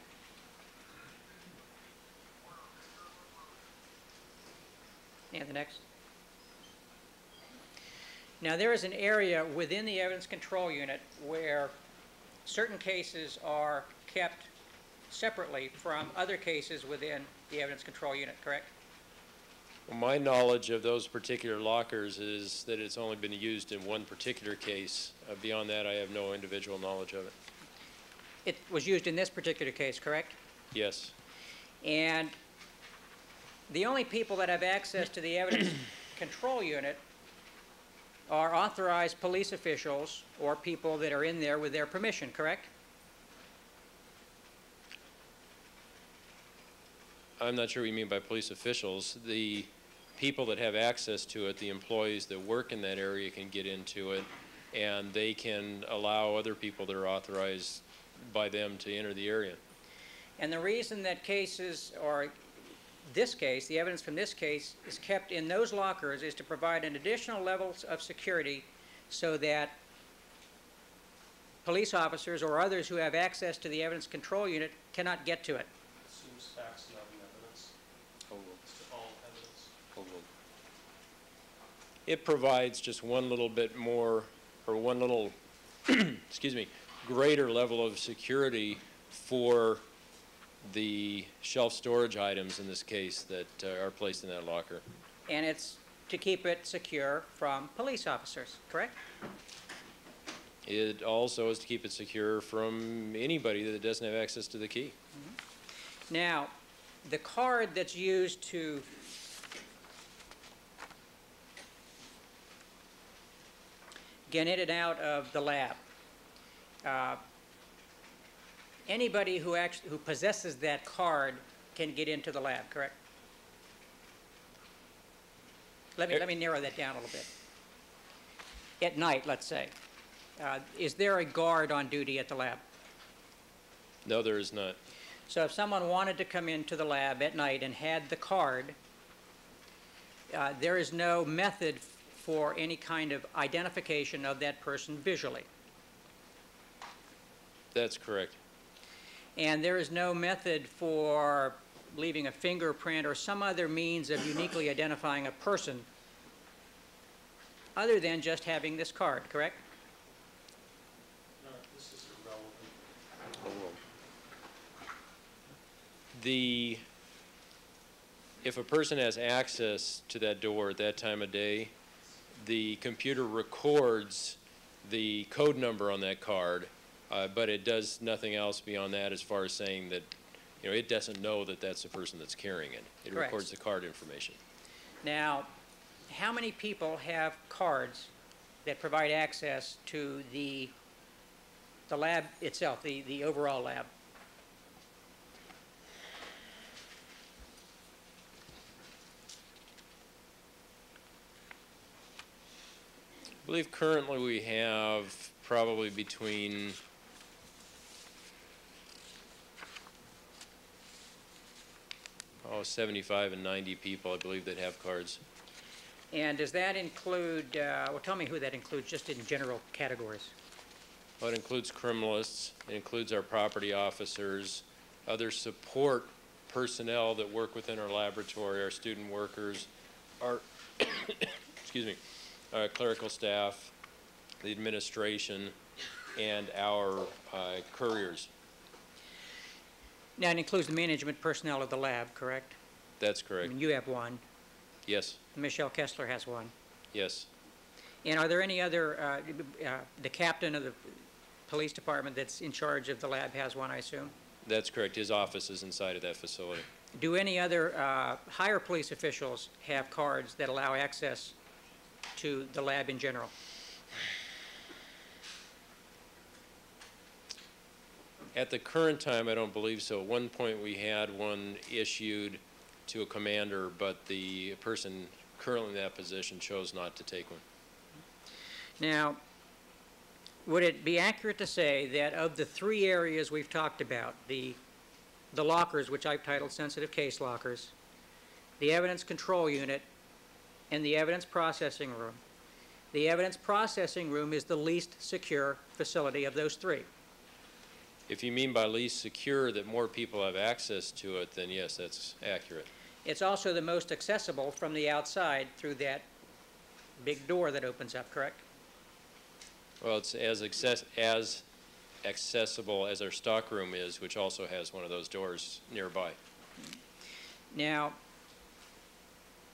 And the next. Now, there is an area within the evidence control unit where certain cases are kept separately from other cases within the evidence control unit, correct? Well, My knowledge of those particular lockers is that it's only been used in one particular case. Uh, Beyond that, I have no individual knowledge of it. It was used in this particular case, correct? Yes, And the only people that have access to the evidence control unit are authorized police officials or people that are in there with their permission, correct? I'm not sure what you mean by police officials. The people that have access to it, the employees that work in that area can get into it, and they can allow other people that are authorized by them to enter the area. And the reason that cases, or this case, the evidence from this case, is kept in those lockers is to provide an additional level of security so that police officers or others who have access to the evidence control unit cannot get to it. Assumes facts, not in evidence, as to all evidence. It provides just one little bit more, or one little, [clears throat] excuse me, greater level of security for the shelf storage items in this case that uh, are placed in that locker. And it's to keep it secure from police officers, correct? It also is to keep it secure from anybody that doesn't have access to the key. Now, the card that's used to get in and out of the lab, uh, anybody who actually, who possesses that card can get into the lab, correct? Let me, let me narrow that down a little bit. At night, let's say, uh, is there a guard on duty at the lab? No, there is not. So if someone wanted to come into the lab at night and had the card, uh, there is no method for any kind of identification of that person visually. That's correct. And there is no method for leaving a fingerprint or some other means of uniquely identifying a person other than just having this card, correct? No, this is irrelevant. The, if a person has access to that door at that time of day, the computer records the code number on that card, uh, but it does nothing else beyond that as far as saying that, you know, it doesn't know that that's the person that's carrying it. It Correct. records the card information. Now, how many people have cards that provide access to the, the lab itself, the, the overall lab? I believe currently we have probably between oh, 75 and 90 people, I believe, that have cards. And does that include, uh, well, tell me who that includes, just in general categories? Well, it includes criminalists, it includes our property officers, other support personnel that work within our laboratory, our student workers, our, [coughs] excuse me, our clerical staff, the administration, and our uh, couriers. Now, it includes the management personnel of the lab, correct? That's I correct. mean, you have one, Yes, Michele Kestler has one. yes. And are there any other, uh, uh, the captain of the police department that's in charge of the lab has one, I assume? That's correct. His office is inside of that facility. Do any other uh, higher police officials have cards that allow access to the lab in general? At the current time, I don't believe so. At one point, we had one issued to a commander, but the person currently in that position chose not to take one. Now, would it be accurate to say that of the three areas we've talked about, the, the lockers, which I've titled sensitive case lockers, the evidence control unit, and the evidence processing room, The evidence processing room is the least secure facility of those three. If you mean by least secure that more people have access to it, then yes, that's accurate. It's also the most accessible from the outside through that big door that opens up, correct? Well, it's as access, as accessible as our stockroom is, which also has one of those doors nearby. Now,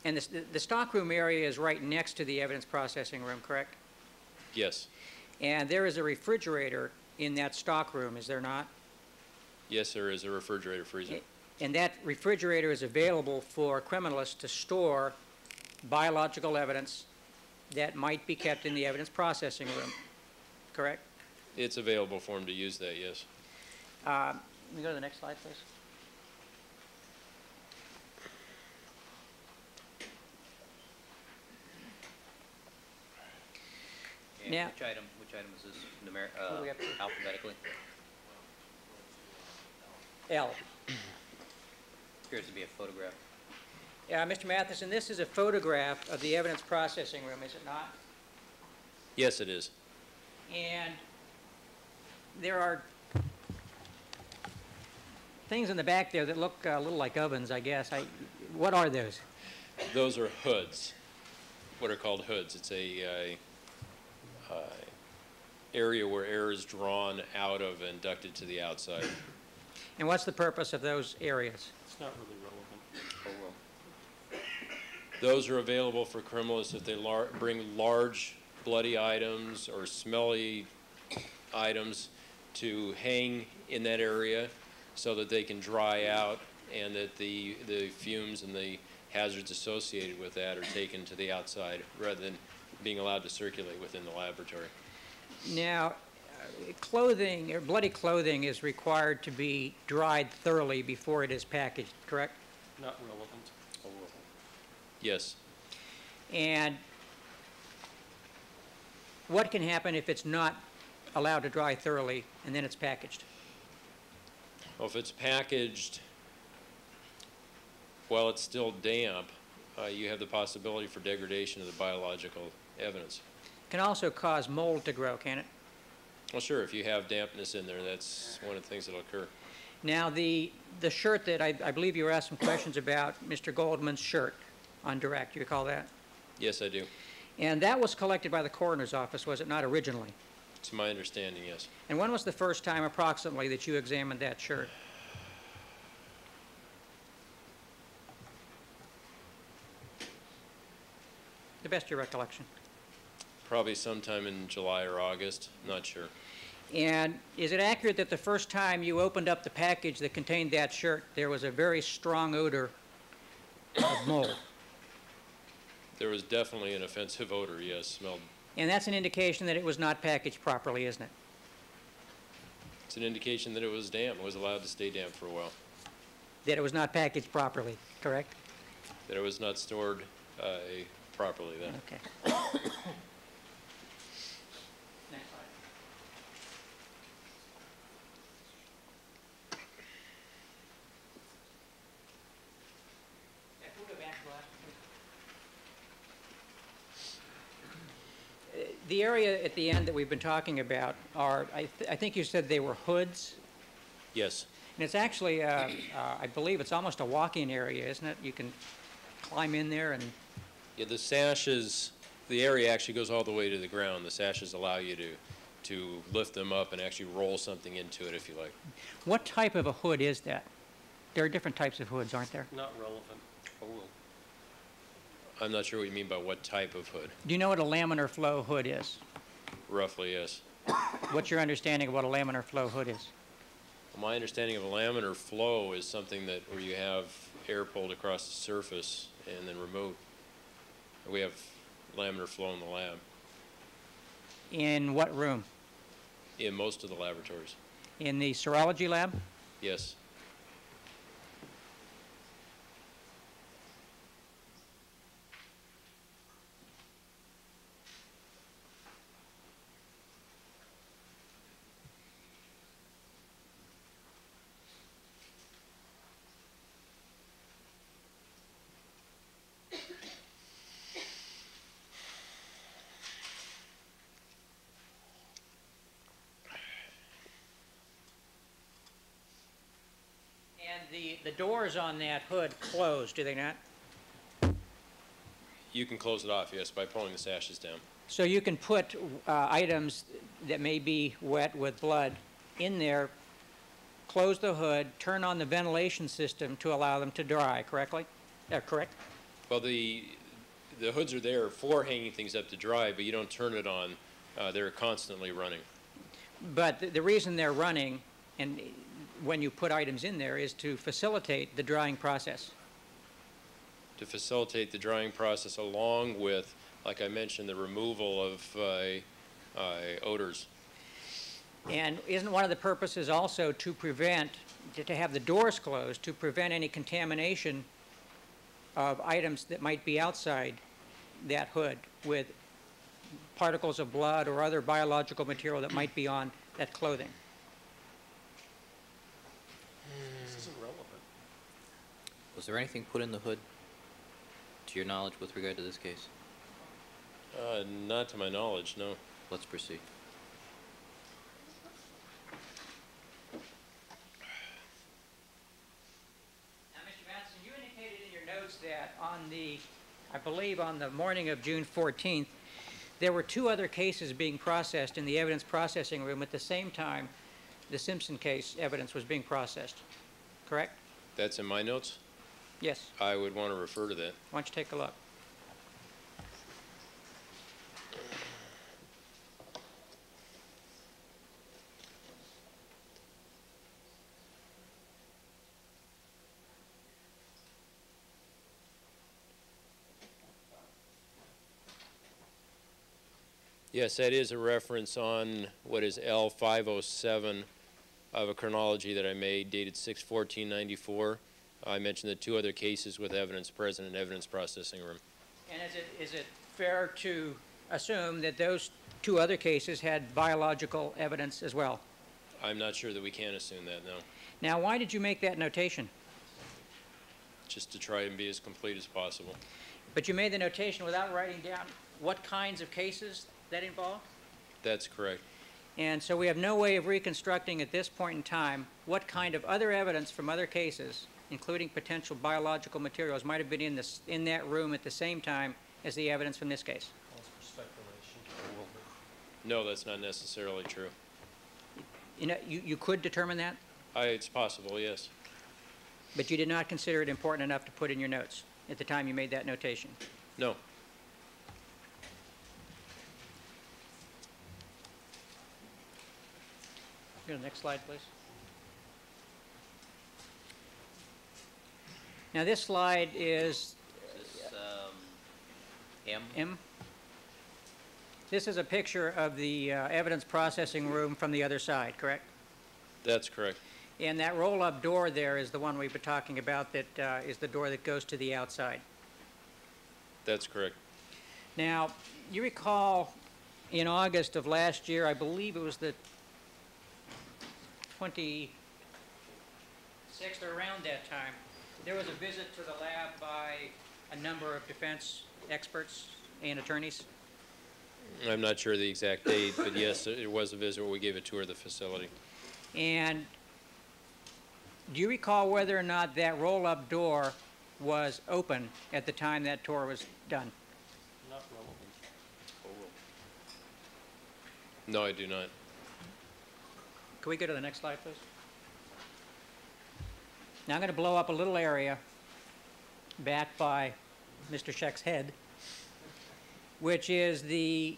and the the stockroom area is right next to the evidence processing room, correct? Yes, And there is a refrigerator in that stockroom, is there not? yes, there is a refrigerator freezer. And that refrigerator is available for criminalists to store biological evidence that might be kept in the evidence processing room, correct? It's available for them to use that, yes. Um, Let me go to the next slide, please. And Now- which item, which item is this, numer- uh, we have to- alphabetically? L. Appears to be a photograph. Yeah, Mr. Matheson, this is a photograph of the evidence processing room, is it not? Yes, it is. And there are things in the back there that look a little like ovens, I guess. I, what are those? Those are hoods, what are called hoods. It's a, uh, uh, area where air is drawn out of and ducted to the outside. And what's the purpose of those areas? It's not really relevant. Oh, well. Those are available for criminals if they lar- bring large bloody items or smelly items to hang in that area so that they can dry out and that the, the fumes and the hazards associated with that are taken to the outside rather than being allowed to circulate within the laboratory. Now, uh, clothing, or bloody clothing is required to be dried thoroughly before it is packaged, correct? Not relevant. Yes, And what can happen if it's not allowed to dry thoroughly and then it's packaged? well, if it's packaged while it's still damp, uh, you have the possibility for degradation of the biological evidence. Can also cause mold to grow, can it? Well, sure, if you have dampness in there, that's one of the things that'll occur. Now, the, the shirt that I, I believe you were asked some questions about, Mr. Goldman's shirt on direct, you recall that? Yes, I do. And that was collected by the coroner's office, was it not originally? To my understanding, yes. And when was the first time approximately that you examined that shirt? The best of your recollection. Probably sometime in July or August, not sure. And is it accurate that the first time you opened up the package that contained that shirt, there was a very strong odor of mold? There was definitely an offensive odor, yes, smelled. And that's an indication that it was not packaged properly, isn't it? It's an indication that it was damp, it was allowed to stay damp for a while. That it was not packaged properly, correct? That it was not stored uh, properly then. Okay. Next slide. Yeah, can we go back to the last one, please? Uh, The area at the end that we've been talking about are, I, th- I think you said they were hoods, Yes, and it's actually, uh, uh, I believe it's almost a walk-in area, isn't it? You can climb in there and yeah, the sashes, the area actually goes all the way to the ground. The sashes allow you to, to lift them up and actually roll something into it if you like. What type of a hood is that? There are different types of hoods, aren't there? Not relevant. Oh, well. I'm not sure what you mean by what type of hood. Do you know what a laminar flow hood is? Roughly, yes. What's your understanding of what a laminar flow hood is? My understanding of a laminar flow is something that where you have air pulled across the surface and then removed. We have laminar flow in the lab, In what room? in most of the laboratories. In the serology lab? Yes. The, doors on that hood close, do they not? You can close it off, yes, by pulling the sashes down. So you can put uh, items that may be wet with blood in there, close the hood, turn on the ventilation system to allow them to dry, correctly? Uh, Correct? Well, the, the hoods are there for hanging things up to dry, but you don't turn it on. Uh, They're constantly running. But the- the reason they're running, and when you put items in there, is to facilitate the drying process. to facilitate the drying process along with, like I mentioned, the removal of uh, uh, odors. And isn't one of the purposes also to prevent, to- to have the doors closed, to prevent any contamination of items that might be outside that hood with particles of blood or other biological material that might be on that clothing? This isn't relevant. Was there anything put in the hood, to your knowledge, with regard to this case? Uh, Not to my knowledge, no. Let's proceed. Now, Mr. Matheson, you indicated in your notes that on the, I believe on the morning of June 14th, there were two other cases being processed in the evidence processing room at the same time the Simpson case evidence was being processed, correct? That's in my notes. Yes. I would want to refer to that. Why don't you take a look? Yes, that is a reference on what is L five oh seven of a chronology that I made dated six fourteen ninety-four. I mentioned the two other cases with evidence present in evidence processing room. And is it, is it fair to assume that those two other cases had biological evidence as well? I'm not sure that we can assume that, no, Now, why did you make that notation? just to try and be as complete as possible. But you made the notation without writing down what kinds of cases that involved? That's correct. And so we have no way of reconstructing at this point in time what kind of other evidence from other cases, including potential biological materials, might have been in this, in that room at the same time as the evidence from this case. Calls for speculation. No, that's not necessarily true. You know, you, you could determine that, I, it's possible, yes. but you did not consider it important enough to put in your notes at the time you made that notation. No, the next slide, please. Now, this slide is Is this, um, M? M. This is a picture of the uh, evidence processing room from the other side, correct? that's correct. And that roll-up door there is the one we've been talking about that uh, is the door that goes to the outside. That's correct. Now, you recall in August of last year, I believe it was the 26th or around that time, there was a visit to the lab by a number of defense experts and attorneys. I'm not sure the exact date, but yes, it was a visit where we gave a tour of the facility. And do you recall whether or not that roll-up door was open at the time that tour was done? Not relevant. No, I do not. Can we go to the next slide, please? Now I'm going to blow up a little area back by Mr. Scheck's head, which is the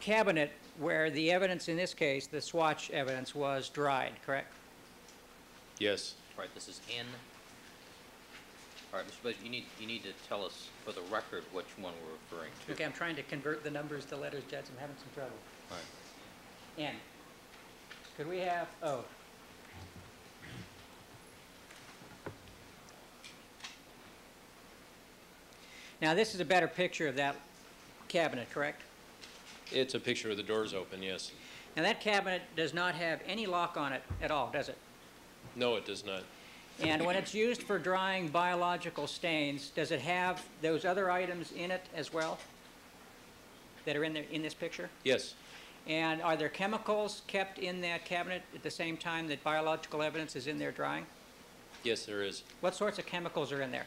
cabinet where the evidence in this case, the swatch evidence, was dried, correct? Yes. All right, this is N. All right, Mr. Blaze, you need, you need to tell us for the record which one we're referring to. Okay, I'm trying to convert the numbers to letters, Judge, I'm having some trouble. All right. N. Could we have O? Now, this is a better picture of that cabinet, correct? It's a picture of the doors open, yes. Now, that cabinet does not have any lock on it at all, does it? No, it does not. And when it's used for drying biological stains, does it have those other items in it as well that are in there, in this picture? Yes, And are there chemicals kept in that cabinet at the same time that biological evidence is in there drying? Yes, there is. What sorts of chemicals are in there?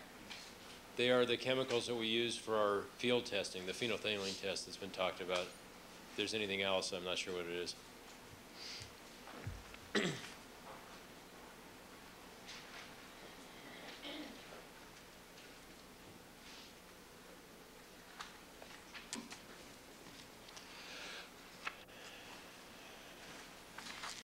They are the chemicals that we use for our field testing, the phenolphthalein test that's been talked about. If there's anything else, I'm not sure what it is.